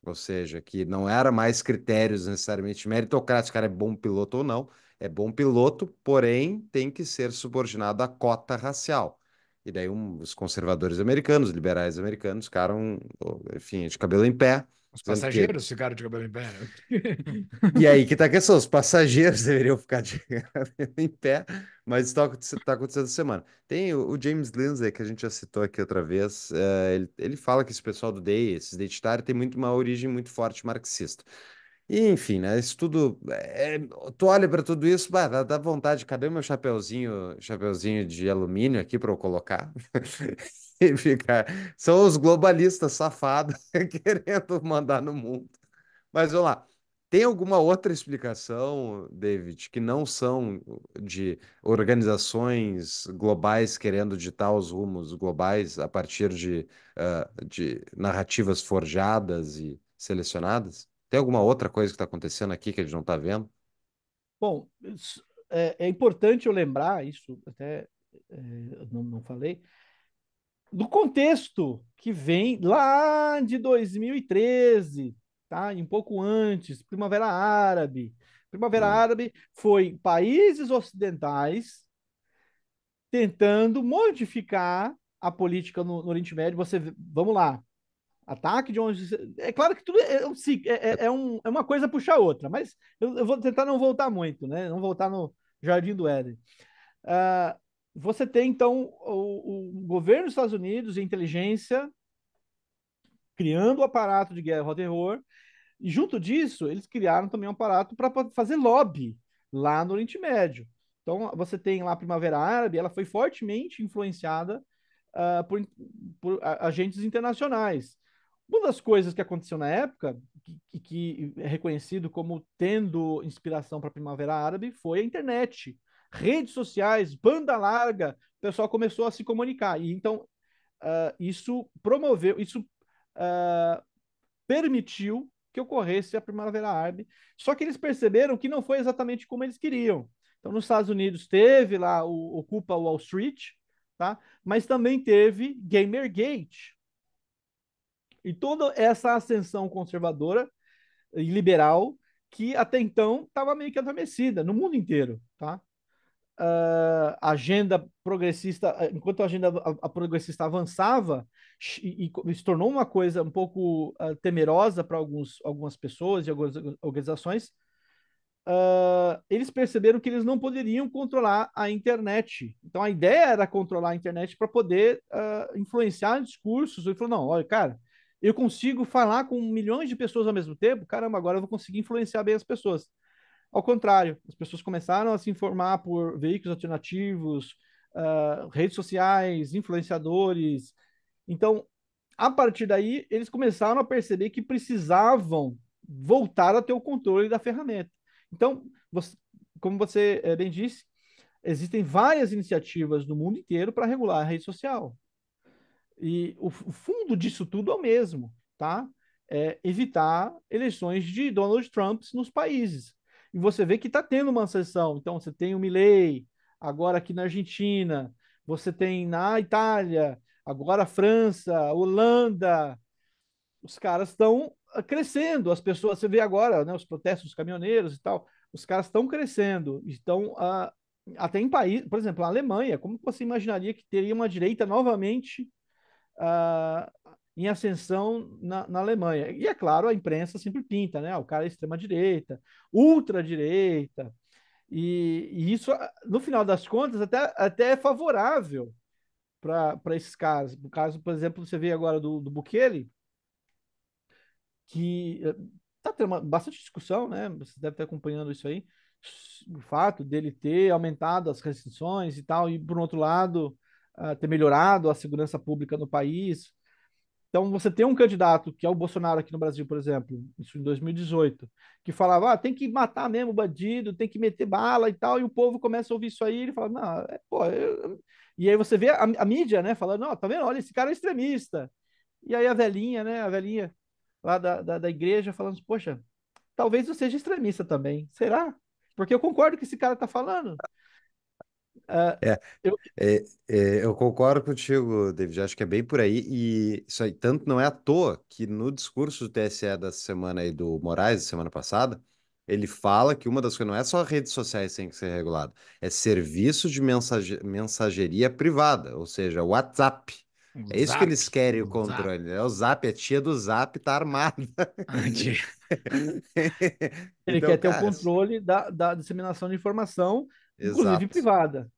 ou seja, que não era mais critérios necessariamente meritocráticos, cara é bom piloto ou não, é bom piloto, porém tem que ser subordinado à cota racial. E daí um, os conservadores americanos, liberais americanos, ficaram, enfim, de cabelo em pé. Os passageiros que... ficaram de cabelo em pé. Né? E aí que tá a questão, os passageiros deveriam ficar de cabelo em pé, mas isso tá, tá acontecendo essa semana. Tem o, o, James Lindsay, que a gente já citou aqui outra vez, é, ele, ele fala que esse pessoal do DEI, esses identitários, tem muito, uma origem muito forte marxista. E, enfim, né? Isso tudo. É, tu olha para tudo isso, bah, dá, dá vontade. Cadê o meu chapeuzinho, chapeuzinho de alumínio aqui para eu colocar? e ficar. São os globalistas safados querendo mandar no mundo. Mas vamos lá. Tem alguma outra explicação, David, que não são de organizações globais querendo ditar os rumos globais a partir de, uh, de narrativas forjadas e selecionadas? Tem alguma outra coisa que está acontecendo aqui que a gente não está vendo? Bom, é, é, importante eu lembrar, isso até é, não, não falei, do contexto que vem lá de 2013, tá? Um pouco antes, Primavera Árabe. Primavera hum. Árabe foi países ocidentais tentando modificar a política no, no Oriente Médio. Você, vamos lá, Ataque de onde. É claro que tudo é, é, é, é, um, é uma coisa puxar a outra, mas eu, eu, vou tentar não voltar muito, né? Não voltar no Jardim do Éden. Uh, você tem, então, o, o, governo dos Estados Unidos e inteligência criando o aparato de guerra ao terror, e junto disso, eles criaram também um aparato para fazer lobby lá no Oriente Médio. Então, você tem lá a Primavera Árabe, ela foi fortemente influenciada uh, por, por agentes internacionais. Uma das coisas que aconteceu na época, que, que é reconhecido como tendo inspiração para a Primavera Árabe, foi a internet. Redes sociais, banda larga, o pessoal começou a se comunicar. E então, uh, isso promoveu, isso uh, permitiu que ocorresse a Primavera Árabe. Só que eles perceberam que não foi exatamente como eles queriam. Então, nos Estados Unidos teve lá o Ocupa Wall Street, tá? mas também teve Gamergate, e toda essa ascensão conservadora e liberal que até então estava meio que adormecida no mundo inteiro, tá? Uh, agenda progressista, enquanto a agenda a, a progressista avançava e, e, se tornou uma coisa um pouco uh, temerosa para algumas pessoas e algumas organizações, uh, eles perceberam que eles não poderiam controlar a internet. Então a ideia era controlar a internet para poder influenciar discursos. Ele falou: não, olha, cara, eu consigo falar com milhões de pessoas ao mesmo tempo, caramba, agora eu vou conseguir influenciar bem as pessoas. Ao contrário, as pessoas começaram a se informar por veículos alternativos, uh, redes sociais, influenciadores. Então, a partir daí, eles começaram a perceber que precisavam voltar a ter o controle da ferramenta. Então, você, como você eh, bem disse, existem várias iniciativas no mundo inteiro para regular a rede social. E o, fundo disso tudo é o mesmo, tá? É evitar eleições de Donald Trump nos países. E você vê que está tendo uma sessão. Então, você tem o Milley, agora aqui na Argentina, você tem na Itália, agora a França, Holanda. Os caras estão ah, crescendo. As pessoas, você vê agora, né, os protestos dos caminhoneiros e tal, os caras estão crescendo. Estão uh, até em país, por exemplo, a Alemanha, como você imaginaria que teria uma direita novamente uh, em ascensão na, na, Alemanha. E é claro, a imprensa sempre pinta, né? O cara é extrema-direita, ultra-direita. E, e, isso, no final das contas, até, até é favorável para esses caras. No caso, por exemplo, você vê agora do, do Bukele, que está tendo uma, bastante discussão, né? Você deve estar acompanhando isso aí. O fato dele ter aumentado as restrições e tal, e por outro lado, uh, ter melhorado a segurança pública no país. Então, você tem um candidato, que é o Bolsonaro aqui no Brasil, por exemplo, isso em 2018, que falava, ah, tem que matar mesmo o bandido, tem que meter bala e tal, e o povo começa a ouvir isso aí, ele fala, não, é, pô, eu... e aí você vê a, a, mídia, né, falando, não, tá vendo, olha, esse cara é extremista. E aí a velhinha, né, a velhinha lá da, da, da igreja falando, poxa, talvez eu seja extremista também, será? Porque eu concordo com esse cara tá falando. Uh, é, eu... É, é, eu concordo contigo, David. Acho que é bem por aí. E isso aí, tanto não é à toa que no discurso do TSE da semana aí do Moraes, semana passada, ele fala que uma das coisas não é só redes sociais que tem que ser regulado, é serviço de mensage- mensageria privada, ou seja, WhatsApp. O É isso que eles querem o Zap. controle. né? O Zap, a tia do Zap tá armada. Ele Então, quer ter o controle da, da disseminação de informação, inclusive Exato, privada.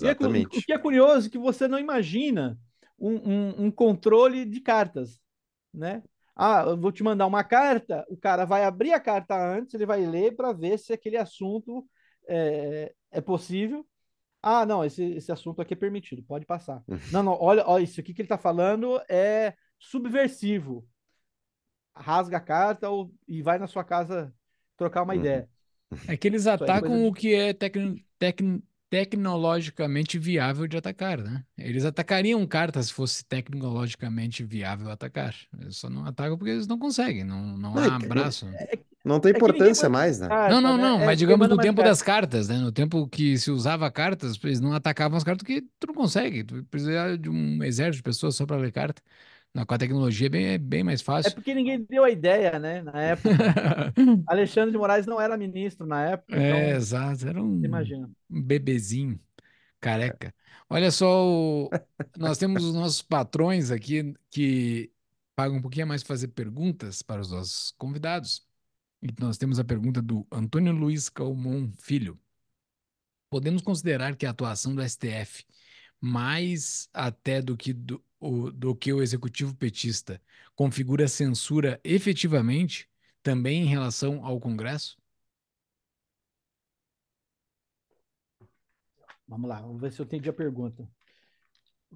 E é exatamente. o que é curioso é que você não imagina um, um- um controle de cartas, né? Ah, eu vou te mandar uma carta, o cara vai abrir a carta antes, ele vai ler para ver se aquele assunto é, é possível. Ah, não, esse, esse assunto aqui é permitido, pode passar. Não, não, olha, olha, isso aqui que ele está falando é subversivo. Rasga a carta ou, e vai na sua casa trocar uma Uhum. ideia. É que eles é atacam de- o que é tecno- tecno- tecnologicamente viável de atacar, né? Eles atacariam carta se fosse tecnologicamente viável atacar. Eles só não atacam porque eles não conseguem, não, não Não, há é que- abraço. Não tem É importância mais, né? carta, Não, não, né? não, É, mas digamos no tempo carta. das cartas, né? No tempo que se usava cartas, eles não atacavam as cartas porque tu não consegue. Tu precisa de um exército de pessoas só para ler carta. Não, com a tecnologia é bem, é bem mais É fácil. porque ninguém deu a ideia, né? Na época. Alexandre de Moraes não era ministro na época, É, então exato. Era um, imagina. um bebezinho careca. Olha só, o- nós temos os nossos patrões aqui que pagam um pouquinho a mais para fazer perguntas para os nossos convidados. E nós temos a pergunta do Antônio Luiz Calmon Filho. Podemos considerar que a atuação do STF, mais até do que do, o, do que o executivo petista, configura censura efetivamente também em relação ao Congresso? Vamos lá, vamos ver se eu entendi a pergunta.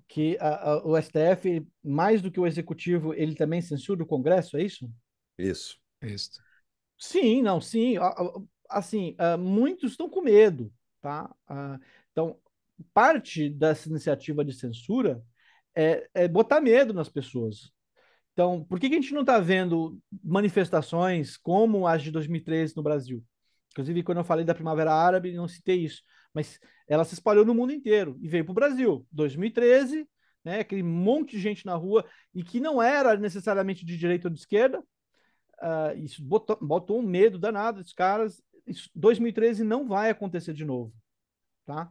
Que a- a- o STF, mais do que o executivo, ele também censura o Congresso, é isso? Isso. Isso. Sim, não, sim. Assim, ah, muitos estão com medo, tá? Ah, Então, parte dessa iniciativa de censura é, é botar medo nas pessoas. Então, por que que a gente não está vendo manifestações como as de 2013 no Brasil? Inclusive, quando eu falei da Primavera Árabe, não citei isso, mas ela se espalhou no mundo inteiro e veio para o Brasil. 2013, né, aquele monte de gente na rua e que não era necessariamente de direita ou de esquerda, ah, isso botou, botou um medo danado dos caras. Isso, 2013 não vai acontecer de novo, tá?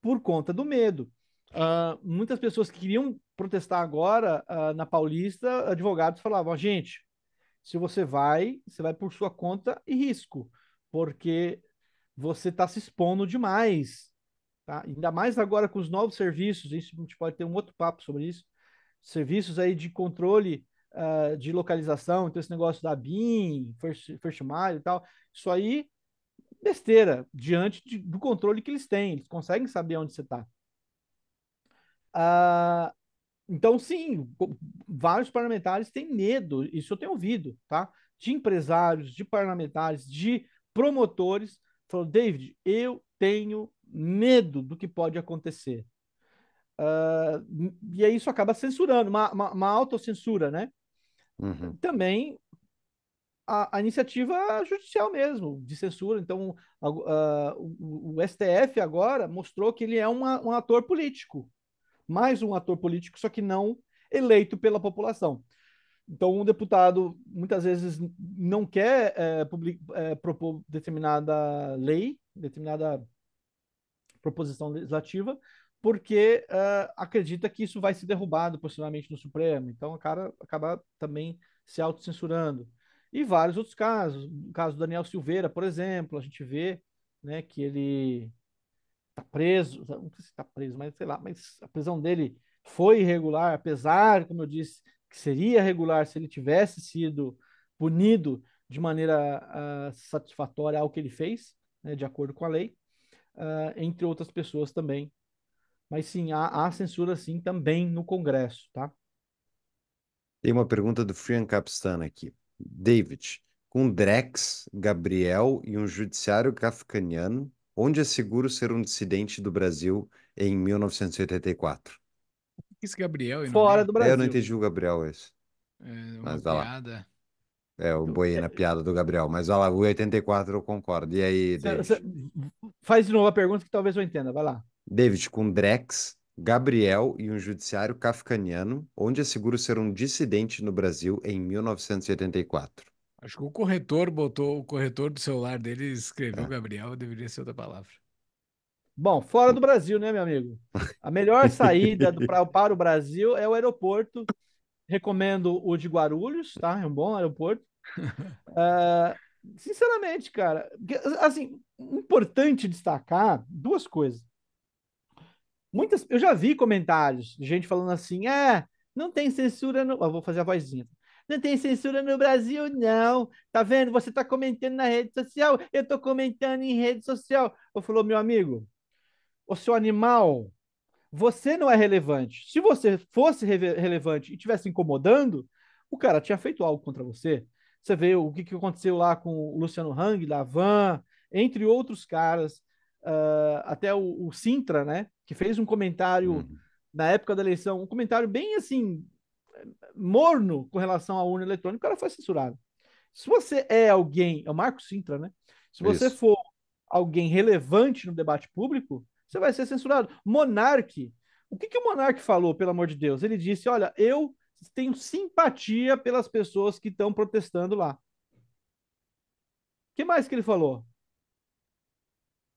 Por conta do medo. Ah, muitas pessoas que queriam protestar agora ah, na Paulista, advogados falavam: gente, se você vai, você vai por sua conta e risco, porque você está se expondo demais, tá? Ainda mais agora com os novos serviços, isso a gente pode ter um outro papo sobre isso. Serviços aí de controle ah, de localização, então esse negócio da BIM, First, First Mile e tal, isso aí besteira diante de- do controle que eles têm, eles conseguem saber onde você está. Ah, então, sim, vários parlamentares têm medo, isso eu tenho ouvido, tá? De empresários, de parlamentares, de promotores, falou, David, eu tenho medo do que pode acontecer. Ah, e aí isso acaba censurando, uma, uma, uma autocensura, né? Uhum. Também a, a iniciativa judicial mesmo, de censura. Então, a- a- o, o STF agora mostrou que ele é uma- um ator político, mais um ator político, só que não eleito pela população. Então, um deputado muitas vezes não quer eh, publi- eh, propor determinada lei, determinada proposição legislativa, porque eh, acredita que isso vai ser derrubado possivelmente no Supremo. Então, o cara acaba também se autocensurando. E vários outros casos. O caso do Daniel Silveira, por exemplo, a gente vê né, que ele está preso, não sei se está preso, mas sei lá, mas a prisão dele foi irregular, apesar, como eu disse, que seria regular se ele tivesse sido punido de maneira ah, satisfatória ao que ele fez, né, de acordo com a lei, ah, entre outras pessoas também. Mas sim, há, há censura sim também no Congresso, tá? Tem uma pergunta do Frian Capstan aqui. David, com Drex, Gabriel e um judiciário kafkaniano, onde é seguro ser um dissidente do Brasil em 1984? Esse Gabriel aí no Fora do É, eu não Brasil. entendi o Gabriel esse. é uma Mas vai lá. piada. É, eu boiei na piada do Gabriel, mas olha lá, o 84 eu concordo. E aí, Cê- David? cê- faz de novo a pergunta que talvez eu entenda. Vai lá. David, com Drex, Gabriel e um judiciário kafkaniano, onde é seguro ser um dissidente no Brasil em 1984? Acho que o corretor botou, o corretor do celular dele escreveu Gabriel, deveria ser outra palavra. Bom, fora do Brasil, né, meu amigo? A melhor saída do, pra, para o Brasil é o aeroporto. Recomendo o de Guarulhos, tá? É um bom aeroporto. Ah, sinceramente, cara, assim, importante destacar duas coisas. Muitas, eu já vi comentários de gente falando assim: é, não tem censura no. Eu vou fazer a vozinha. Não tem censura no Brasil, não. Tá vendo? Você tá comentando na rede social, eu tô comentando em rede social. Eu falou, meu amigo, o seu animal, você não é relevante. Se você fosse reve- relevante e estivesse incomodando, o cara tinha feito algo contra você. Você vê o que, que aconteceu lá com o Luciano Hang, da Van, entre outros caras, ah, até o, o Sintra, né? Que fez um comentário Uhum. na época da eleição, um comentário bem assim, morno com relação à urna eletrônica, o cara foi censurado. Se você é alguém, é o Marco Sintra, né? Se você Isso. for alguém relevante no debate público, você vai ser censurado. Monarque, o que, que o Monarque falou, pelo amor de Deus? Ele disse: Olha, eu tenho simpatia pelas pessoas que estão protestando lá. O que mais que ele falou?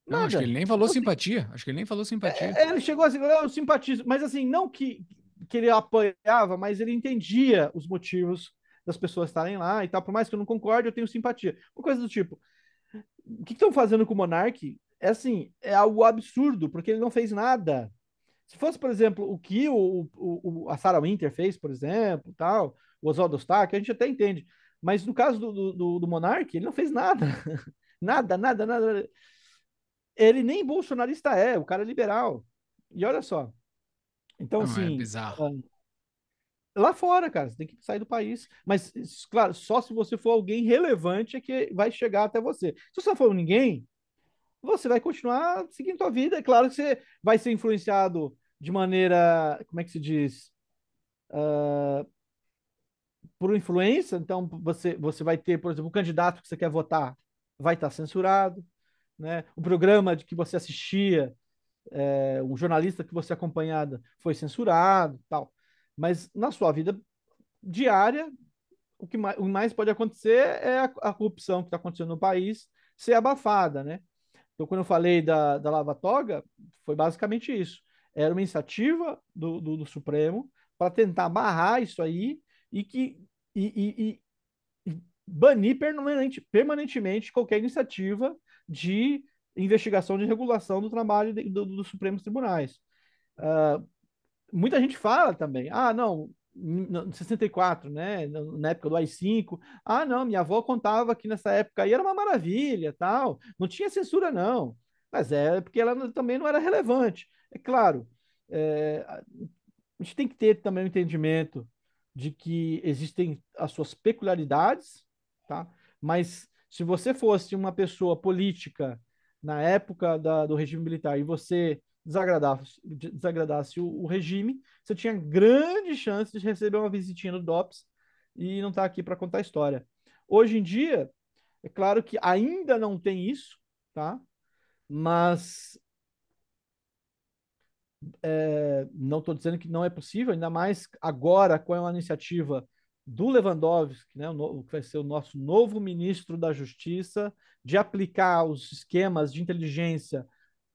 Não, acho que ele nem falou Assim, simpatia. Acho que ele nem falou simpatia. é, ele chegou assim, eu simpatizo, mas assim, não que, que ele apoiava, mas ele entendia os motivos das pessoas estarem lá e tal. Por mais que eu não concorde, eu tenho simpatia. Uma coisa do tipo, o que estão fazendo com o Monark é assim, é algo absurdo, porque ele não fez nada. Se fosse, por exemplo, o que o, o, o- a Sarah Winter fez, por exemplo, tal, o Oswaldo Stark, a gente até entende. Mas no caso do, do, do, Monark, ele não fez nada. Nada, nada, nada. Ele nem bolsonarista é, o cara é liberal. E olha só. Então, Não, é assim, bizarro. lá fora, cara, você tem que sair do país. Mas, claro, só se você for alguém relevante é que vai chegar até você. Se você não for ninguém, você vai continuar seguindo sua vida. É claro que você vai ser influenciado de maneira, como é que se diz? Por influência. Então, você, você vai ter, por exemplo, o candidato que você quer votar vai estar censurado, né? O programa de que você assistia, é, o jornalista que você acompanhada foi censurado, tal. Mas na sua vida diária, o que mais, o mais pode acontecer é a, a corrupção que está acontecendo no país ser abafada, né? Então, quando eu falei da, da Lava Toga, foi basicamente isso. Era uma iniciativa do, do, do Supremo para tentar barrar isso aí e que e, e- e banir permanente, permanentemente qualquer iniciativa de investigação de regulação do trabalho do- dos Supremos Tribunais. Ah, muita gente fala também, ah, não, em 64, né, na época do AI-5, ah, não, minha avó contava que nessa época aí era uma maravilha, tal, não tinha censura não, mas é porque ela também não era relevante. É claro, é, a gente tem que ter também o entendimento de que existem as suas peculiaridades, tá? Mas se você fosse uma pessoa política na época da- do regime militar e você desagradasse, desagradasse o, o regime, você tinha grande chance de receber uma visitinha no DOPS e não estar aqui para contar a história. Hoje em dia, é claro que ainda não tem isso, tá? Mas é, não estou dizendo que não é possível, ainda mais agora com a iniciativa do Lewandowski, né, o que vai ser o nosso novo ministro da Justiça, de aplicar os esquemas de inteligência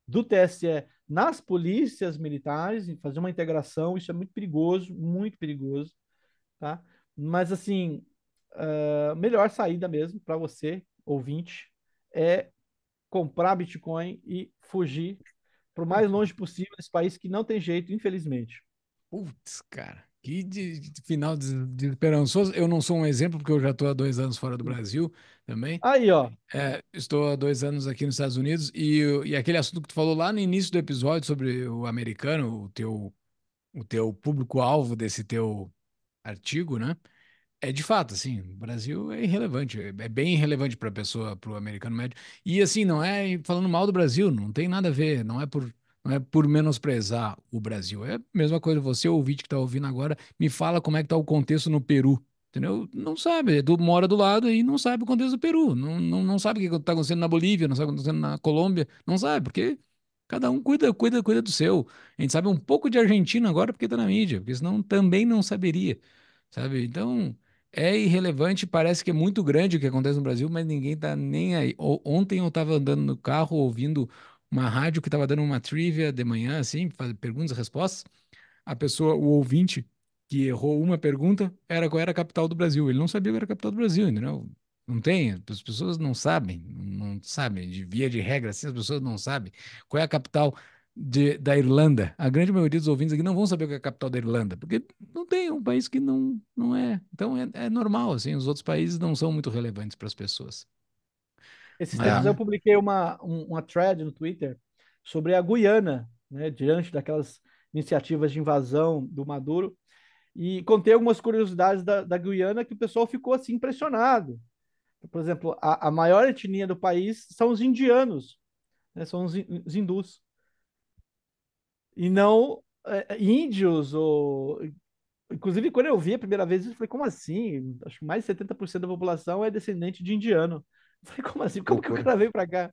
do TSE nas polícias militares e fazer uma integração. Isso é muito perigoso, muito perigoso, tá? Mas assim, a melhor saída mesmo para você, ouvinte, é comprar Bitcoin e fugir para o mais longe possível desse país que não tem jeito, infelizmente. Putz, cara, que de- de final des- desesperançoso. Eu não sou um exemplo, porque eu já estou há dois anos fora do Brasil também. Aí, ó, É, estou há dois anos aqui nos Estados Unidos e, e aquele assunto que tu falou lá no início do episódio sobre o americano, o teu, o teu público-alvo desse teu artigo, né? É de fato, assim, o Brasil é irrelevante, é é bem irrelevante para a pessoa, para o americano médio. E assim, não é falando mal do Brasil, não tem nada a ver, não é por, não é por menosprezar o Brasil. É a mesma coisa, você ouvinte que está ouvindo agora, me fala como é que tá o contexto no Peru, entendeu? Não sabe, é mora do lado e não sabe o contexto do Peru, não, não, não sabe o que está acontecendo na Bolívia, não sabe o que está acontecendo na Colômbia, não sabe, porque cada um cuida, cuida, cuida do seu. A gente sabe um pouco de Argentina agora porque está na mídia, porque senão também não saberia, sabe? Então é irrelevante, parece que é muito grande o que acontece no Brasil, mas ninguém tá nem aí. Ontem eu tava andando no carro ouvindo uma rádio que tava dando uma trivia de manhã, assim, perguntas e respostas. A pessoa, o ouvinte que errou uma pergunta era qual era a capital do Brasil. Ele não sabia qual era a capital do Brasil, entendeu? Não tem, as pessoas não sabem, não sabem, de via de regra, assim, as pessoas não sabem qual é a capital de- da Irlanda. A grande maioria dos ouvintes aqui não vão saber qual é a capital da Irlanda, porque não tem, é um país que não, não é. Então é, é normal, assim, os outros países não são muito relevantes para as pessoas. Esses Mas, tempos eu publiquei uma, um- uma thread no Twitter sobre a Guiana, né, diante daquelas iniciativas de invasão do Maduro, e contei algumas curiosidades da, da Guiana que o pessoal ficou assim impressionado. Por exemplo, a, a maior etnia do país são os indianos, né, são os, os hindus, e não é, índios ou Inclusive, quando eu vi a primeira vez, eu falei, como assim? Acho que mais de 70% da população é descendente de indiano. Falei, como assim? Como que o cara veio pra cá?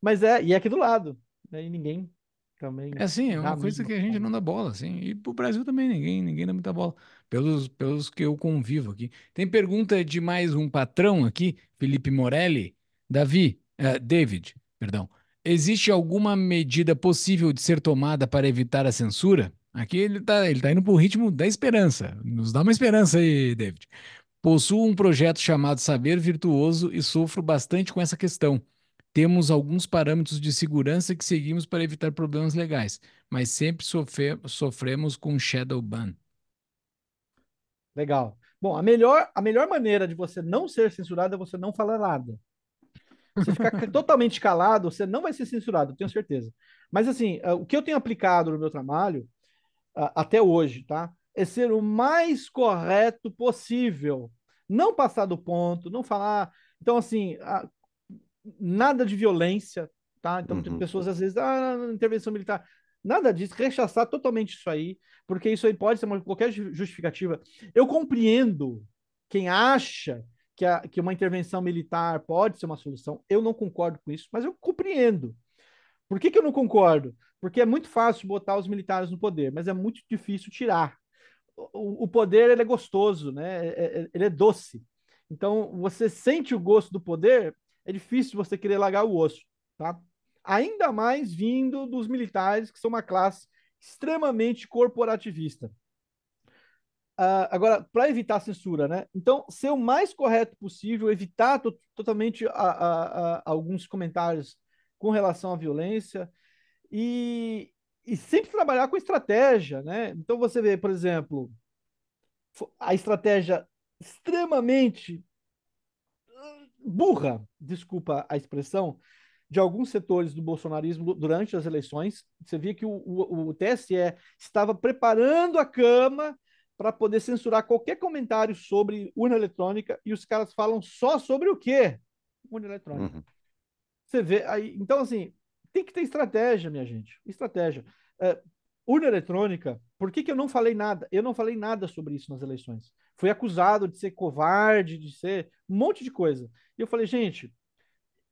Mas é, e é aqui do lado. Né? E ninguém também É assim, é uma coisa que a gente não dá bola, assim. E pro Brasil também, ninguém, ninguém dá muita bola. Pelos, pelos que eu convivo aqui. Tem pergunta de mais um patrão aqui, Felipe Morelli. Davi, eh, David, perdão. Existe alguma medida possível de ser tomada para evitar a censura? Aqui ele tá, ele tá indo pro ritmo da esperança. Nos dá uma esperança aí, David. Possuo um projeto chamado Saber Virtuoso e sofro bastante com essa questão. Temos alguns parâmetros de segurança que seguimos para evitar problemas legais, mas sempre sofre- sofremos com shadow ban. Legal. Bom, a melhor, a melhor maneira de você não ser censurado é você não falar nada. Você ficar ca- totalmente calado, você não vai ser censurado, tenho certeza. Mas assim, ah, o que eu tenho aplicado no meu trabalho, ah, até hoje, tá? É ser o mais correto possível. Não passar do ponto, não falar. Então, assim, ah, nada de violência, tá? Então, tem Uhum. pessoas às vezes, ah, intervenção militar. Nada disso, rechaçar totalmente isso aí, porque isso aí pode ser uma, qualquer ju- justificativa. Eu compreendo quem acha que, a, que uma intervenção militar pode ser uma solução. Eu não concordo com isso, mas eu compreendo. Por que, que eu não concordo? Porque é muito fácil botar os militares no poder, mas é muito difícil tirar. O, poder ele é gostoso, né? É- é- ele é doce. Então, você sente o gosto do poder, é difícil você querer largar o osso, tá? Ainda mais vindo dos militares, que são uma classe extremamente corporativista. Ah, agora, para evitar censura, né? Então, ser o mais correto possível, evitar to- totalmente a- a- a- alguns comentários com relação à violência e, e sempre trabalhar com estratégia, né? Então, você vê, por exemplo, a estratégia extremamente burra, desculpa a expressão, de alguns setores do bolsonarismo durante as eleições. Você via que o, o, o TSE estava preparando a cama para poder censurar qualquer comentário sobre urna eletrônica e os caras falam só sobre o quê? Urna eletrônica. Uhum. Você vê aí, então assim, tem que ter estratégia, minha gente. Estratégia. É, urna eletrônica, por que, que eu não falei nada? Eu não falei nada sobre isso nas eleições. Fui acusado de ser covarde, de ser um monte de coisa. E eu falei, gente,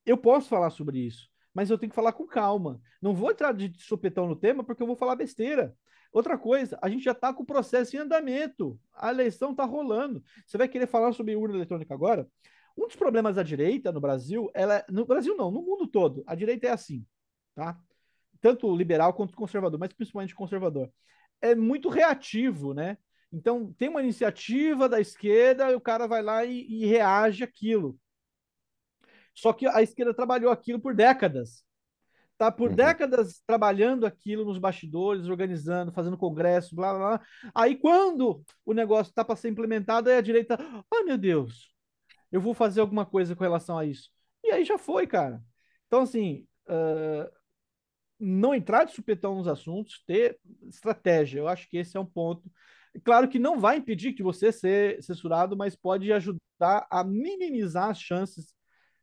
eu posso falar sobre isso, mas eu tenho que falar com calma. Não vou entrar de supetão no tema porque eu vou falar besteira. Outra coisa, a gente já está com o processo em andamento. A eleição está rolando. Você vai querer falar sobre urna eletrônica agora? Um dos problemas da direita no Brasil, ela, no Brasil não, no mundo todo, a direita é assim, tá? Tanto liberal quanto conservador, mas principalmente conservador. É muito reativo, né? Então, tem uma iniciativa da esquerda, e o cara vai lá e, e reage àquilo. Só que a esquerda trabalhou aquilo por décadas. Tá por Uhum. décadas trabalhando aquilo nos bastidores, organizando, fazendo congresso, blá blá blá. Aí quando o negócio tá para ser implementado, aí a direita, ai meu Deus, eu vou fazer alguma coisa com relação a isso. E aí já foi, cara. Então, assim, ah, não entrar de supetão nos assuntos, ter estratégia. Eu acho que esse é um ponto. Claro que não vai impedir de você ser censurado, mas pode ajudar a minimizar as chances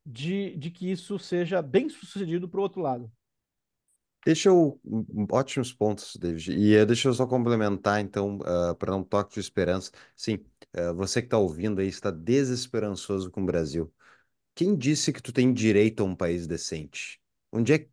de, de que isso seja bem sucedido para o outro lado. Deixa eu. Ótimos pontos, David. E eh, deixa eu só complementar, então, para dar um toque de esperança. Sim, eh, você que está ouvindo aí está desesperançoso com o Brasil. Quem disse que tu tem direito a um país decente? Onde é,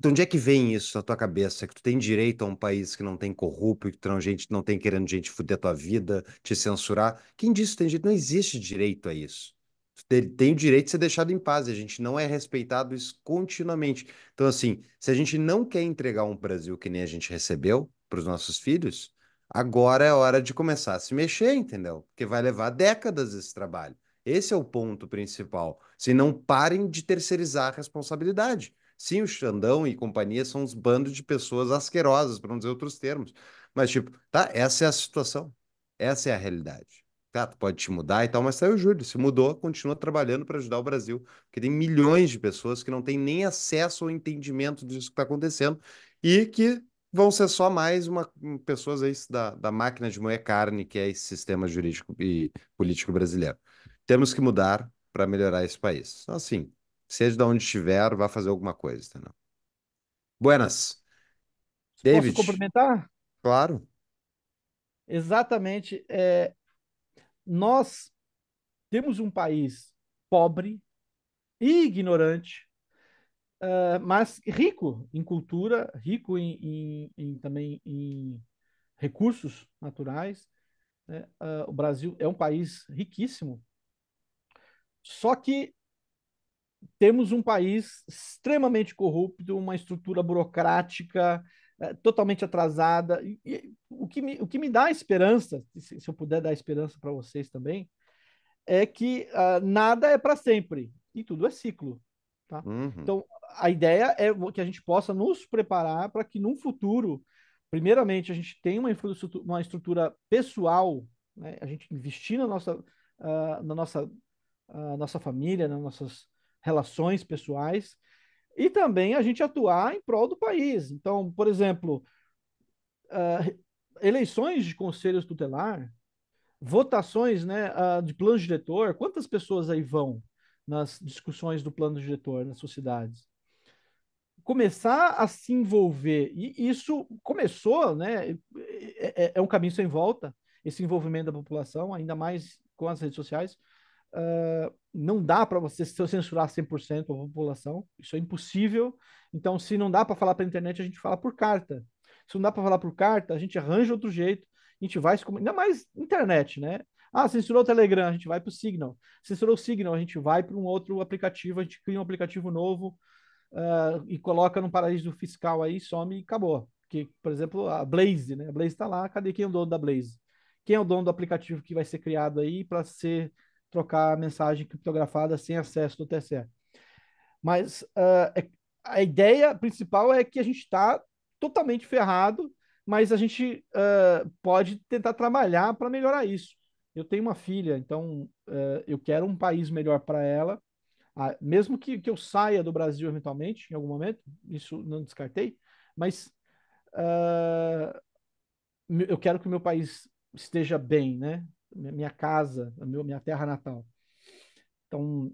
De onde é que vem isso na tua cabeça? Que tu tem direito a um país que não tem corrupto, que não, gente, não tem querendo gente fuder tua vida, te censurar? Quem disse que tem direito? Não existe direito a isso. Tu tem, o direito de ser deixado em paz, a gente não é respeitado isso continuamente. Então, assim, se a gente não quer entregar um Brasil que nem a gente recebeu para os nossos filhos, agora é hora de começar a se mexer, entendeu? Porque vai levar décadas esse trabalho. Esse é o ponto principal. Se não parem de terceirizar a responsabilidade. Sim, o Xandão e companhia são uns bandos de pessoas asquerosas, para não dizer outros termos. Mas, tipo, tá, essa é a situação. Essa é a realidade. Tá, tu pode te mudar e tal, mas saiu o Júlio. Se mudou, continua trabalhando para ajudar o Brasil. Porque tem milhões de pessoas que não têm nem acesso ao entendimento disso que está acontecendo e que vão ser só mais uma pessoas aí da, da máquina de moer carne, que é esse sistema jurídico e político brasileiro. Temos que mudar para melhorar esse país. Então, assim, seja de onde estiver, vá fazer alguma coisa, entendeu? Buenas. David. Posso complementar? Claro. Exatamente. É, nós temos um país pobre e ignorante, uh, mas rico em cultura, rico em, em, em também em recursos naturais. Né? Uh, o Brasil é um país riquíssimo. Só que temos um país extremamente corrupto, uma estrutura burocrática é, totalmente atrasada. E, e, o, que me, o que me dá esperança, se, se eu puder dar esperança para vocês também, é que uh, nada é para sempre e tudo é ciclo. Tá? Uhum. Então, a ideia é que a gente possa nos preparar para que, num futuro, primeiramente, a gente tenha uma infraestrutura, uma estrutura pessoal, né? a gente investir na nossa, uh, na nossa, uh, nossa família, nas nossas relações pessoais, e também a gente atuar em prol do país. Então, por exemplo, uh, eleições de conselhos tutelar, votações né, uh, de plano diretor, quantas pessoas aí vão nas discussões do plano diretor nas sociedades? Começar a se envolver, e isso começou, né? É, é, é um caminho sem volta, esse envolvimento da população, ainda mais com as redes sociais, Uh, não dá para você censurar 100% a população, isso é impossível. Então, se não dá para falar pela internet, a gente fala por carta. Se não dá para falar por carta, a gente arranja outro jeito, a gente vai ainda mais internet, né? Ah, censurou o Telegram, a gente vai para o Signal. Censurou o Signal, a gente vai para um outro aplicativo, a gente cria um aplicativo novo uh, e coloca num paraíso fiscal aí, some e acabou. Que, por exemplo, a Blaze, né? A Blaze está lá, cadê quem é o dono da Blaze? Quem é o dono do aplicativo que vai ser criado aí para ser trocar mensagem criptografada sem acesso do TSE. Mas uh, a ideia principal é que a gente está totalmente ferrado, mas a gente uh, pode tentar trabalhar para melhorar isso. Eu tenho uma filha, então uh, eu quero um país melhor para ela, mesmo que, que eu saia do Brasil eventualmente, em algum momento, isso não descartei, mas eu quero que o meu país esteja bem, né? Minha casa, minha terra natal. Então,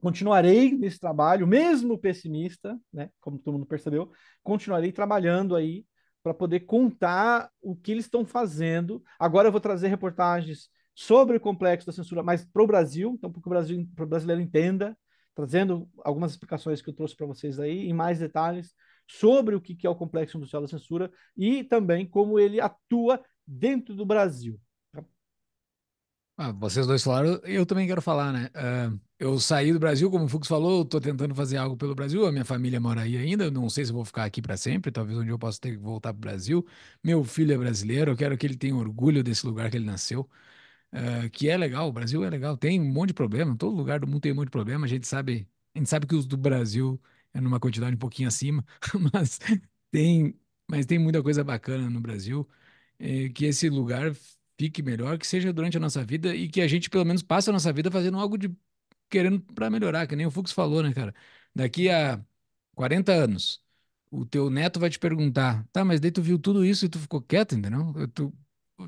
continuarei nesse trabalho, mesmo pessimista, né, como todo mundo percebeu, continuarei trabalhando aí para poder contar o que eles estão fazendo. Agora eu vou trazer reportagens sobre o complexo da censura, mas para o Brasil, então para que o Brasil, o brasileiro entenda, trazendo algumas explicações que eu trouxe para vocês aí, em mais detalhes, sobre o que é o complexo industrial da censura e também como ele atua dentro do Brasil. Ah, vocês dois falaram, eu também quero falar, né? Uh, eu saí do Brasil, como o Fux falou, estou tentando fazer algo pelo Brasil. A minha família mora aí ainda. Não sei se vou ficar aqui para sempre. Talvez um dia eu possa ter que voltar para o Brasil. Meu filho é brasileiro. Eu quero que ele tenha orgulho desse lugar que ele nasceu. Uh, que é legal. O Brasil é legal. Tem um monte de problema. Todo lugar do mundo tem um monte de problema. A gente sabe, a gente sabe que os do Brasil é numa quantidade um pouquinho acima, mas tem, mas tem muita coisa bacana no Brasil. Que esse lugar fique melhor, que seja durante a nossa vida e que a gente pelo menos passe a nossa vida fazendo algo de querendo para melhorar, que nem o Fux falou, né, cara? Daqui a 40 anos, o teu neto vai te perguntar: "Tá, mas daí tu viu tudo isso e tu ficou quieto, entendeu? Tu,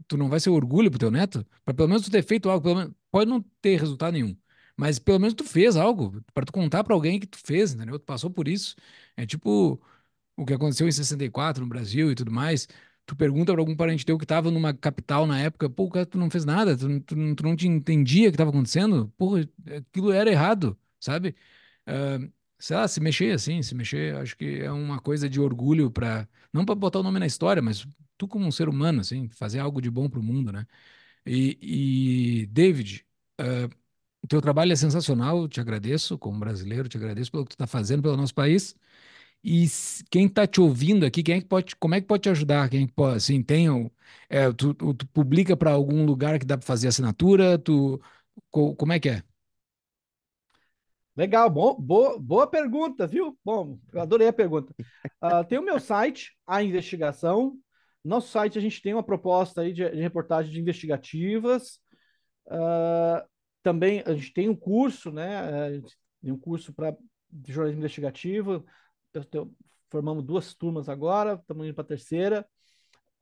tu não vai ser orgulho pro teu neto? Para pelo menos tu ter feito algo, menos, pode não ter resultado nenhum, mas pelo menos tu fez algo para tu contar para alguém que tu fez, entendeu? Tu passou por isso. É tipo o que aconteceu em 64 no Brasil e tudo mais tu pergunta para algum parente teu que estava numa capital na época, pô, cara, tu não fez nada, tu, tu, tu não te entendia o que estava acontecendo, porra, aquilo era errado, sabe? Uh, sei lá, se mexer assim, se mexer, acho que é uma coisa de orgulho para não para botar o nome na história, mas tu como um ser humano, assim, fazer algo de bom para o mundo, né? E, e David, uh, o teu trabalho é sensacional, te agradeço como brasileiro, te agradeço pelo que tu está fazendo pelo nosso país. E quem está te ouvindo aqui, quem é que pode, como é que pode te ajudar? Quem pode, assim, tem, é, tu, tu publica para algum lugar que dá para fazer assinatura? Tu, como é que é? Legal, bom, boa, boa pergunta, viu? Bom, eu adorei a pergunta. Uh, tem o meu site, a investigação. Nosso site a gente tem uma proposta aí de, de reportagens investigativas. Uh, também a gente tem um curso, né? Tem um curso para jornalismo investigativo. Formamos duas turmas agora, estamos indo para a terceira.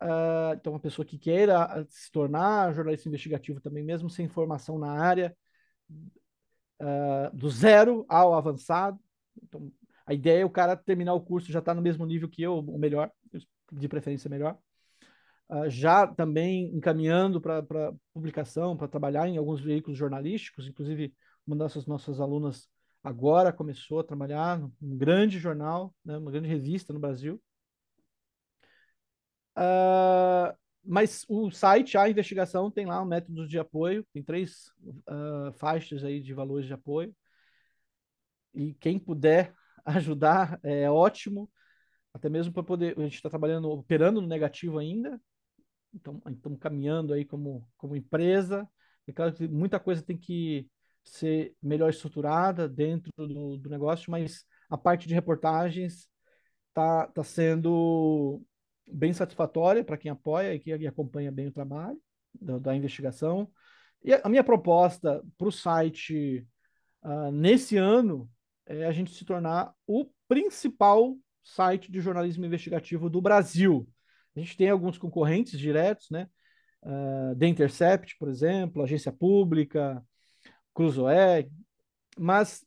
Uh, então, uma pessoa que queira se tornar jornalista investigativo também, mesmo sem formação na área, uh, do zero ao avançado. Então, a ideia é o cara terminar o curso já está no mesmo nível que eu, ou melhor, de preferência melhor. Uh, já também encaminhando para publicação, para trabalhar em alguns veículos jornalísticos, inclusive uma dessas nossas alunas agora começou a trabalhar num grande jornal, né, uma grande revista no Brasil. Uh, mas o site, a investigação, tem lá um método de apoio, tem três uh, faixas aí de valores de apoio. E quem puder ajudar é ótimo, até mesmo para poder. A gente está trabalhando, operando no negativo ainda, então estamos caminhando aí como, como empresa. É claro que muita coisa tem que ser melhor estruturada dentro do, do negócio, mas a parte de reportagens está tá sendo bem satisfatória para quem apoia e que acompanha bem o trabalho da, da investigação. E a, minha proposta para o site uh, nesse ano é a gente se tornar o principal site de jornalismo investigativo do Brasil. A gente tem alguns concorrentes diretos, né? Uh, The Intercept, por exemplo, Agência Pública, Cruzoé, mas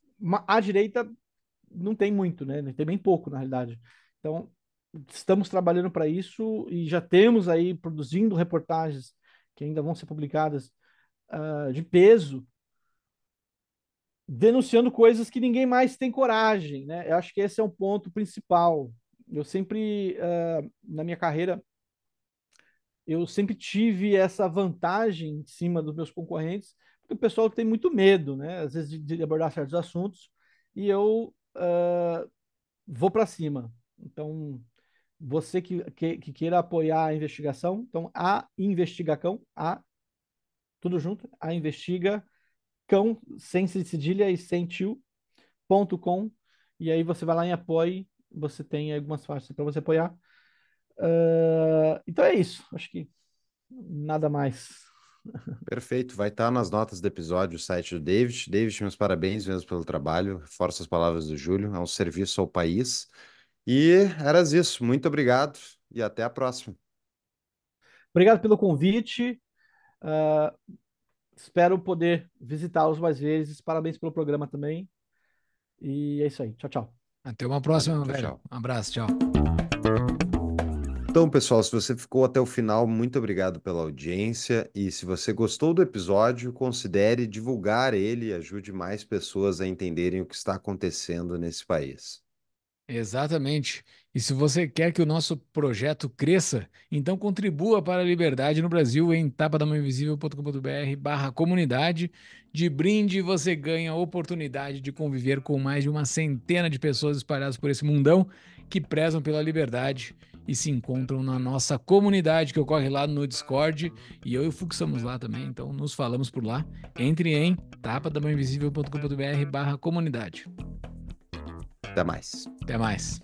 a direita não tem muito, né? Tem bem pouco, na realidade. Então, estamos trabalhando para isso e já temos aí produzindo reportagens que ainda vão ser publicadas uh, de peso, denunciando coisas que ninguém mais tem coragem, né? Eu acho que esse é um ponto principal. Eu sempre, uh, na minha carreira, eu sempre tive essa vantagem em cima dos meus concorrentes, o pessoal tem muito medo, né? Às vezes de, de abordar certos assuntos, e eu uh, vou para cima. Então, você que, que, que, queira apoiar a investigação, então a investigacão, a tudo junto, a investiga cão sem cedilha e sem e aí você vai lá em apoie, você tem algumas faixas para você apoiar. Uh, então é isso, acho que nada mais. Perfeito, vai estar nas notas do episódio o site do David. David, meus parabéns mesmo pelo trabalho. Força as palavras do Júlio, é um serviço ao país. E eras isso. Muito obrigado e até a próxima. Obrigado pelo convite. Uh, espero poder visitá-los mais vezes. Parabéns pelo programa também. E é isso aí. Tchau, tchau. Até uma próxima, tchau, velho. Tchau. Um abraço, tchau. Então, pessoal, se você ficou até o final, muito obrigado pela audiência. E se você gostou do episódio, considere divulgar ele e ajude mais pessoas a entenderem o que está acontecendo nesse país. Exatamente. E se você quer que o nosso projeto cresça, então contribua para a liberdade no Brasil em tapadamainvisível.com.br barra comunidade. De brinde, você ganha a oportunidade de conviver com mais de uma centena de pessoas espalhadas por esse mundão que prezam pela liberdade e se encontram na nossa comunidade que ocorre lá no Discord. E eu e o Fux lá também, então nos falamos por lá. Entre em tapadamainvisível.com.br barra comunidade. Até mais. Até mais.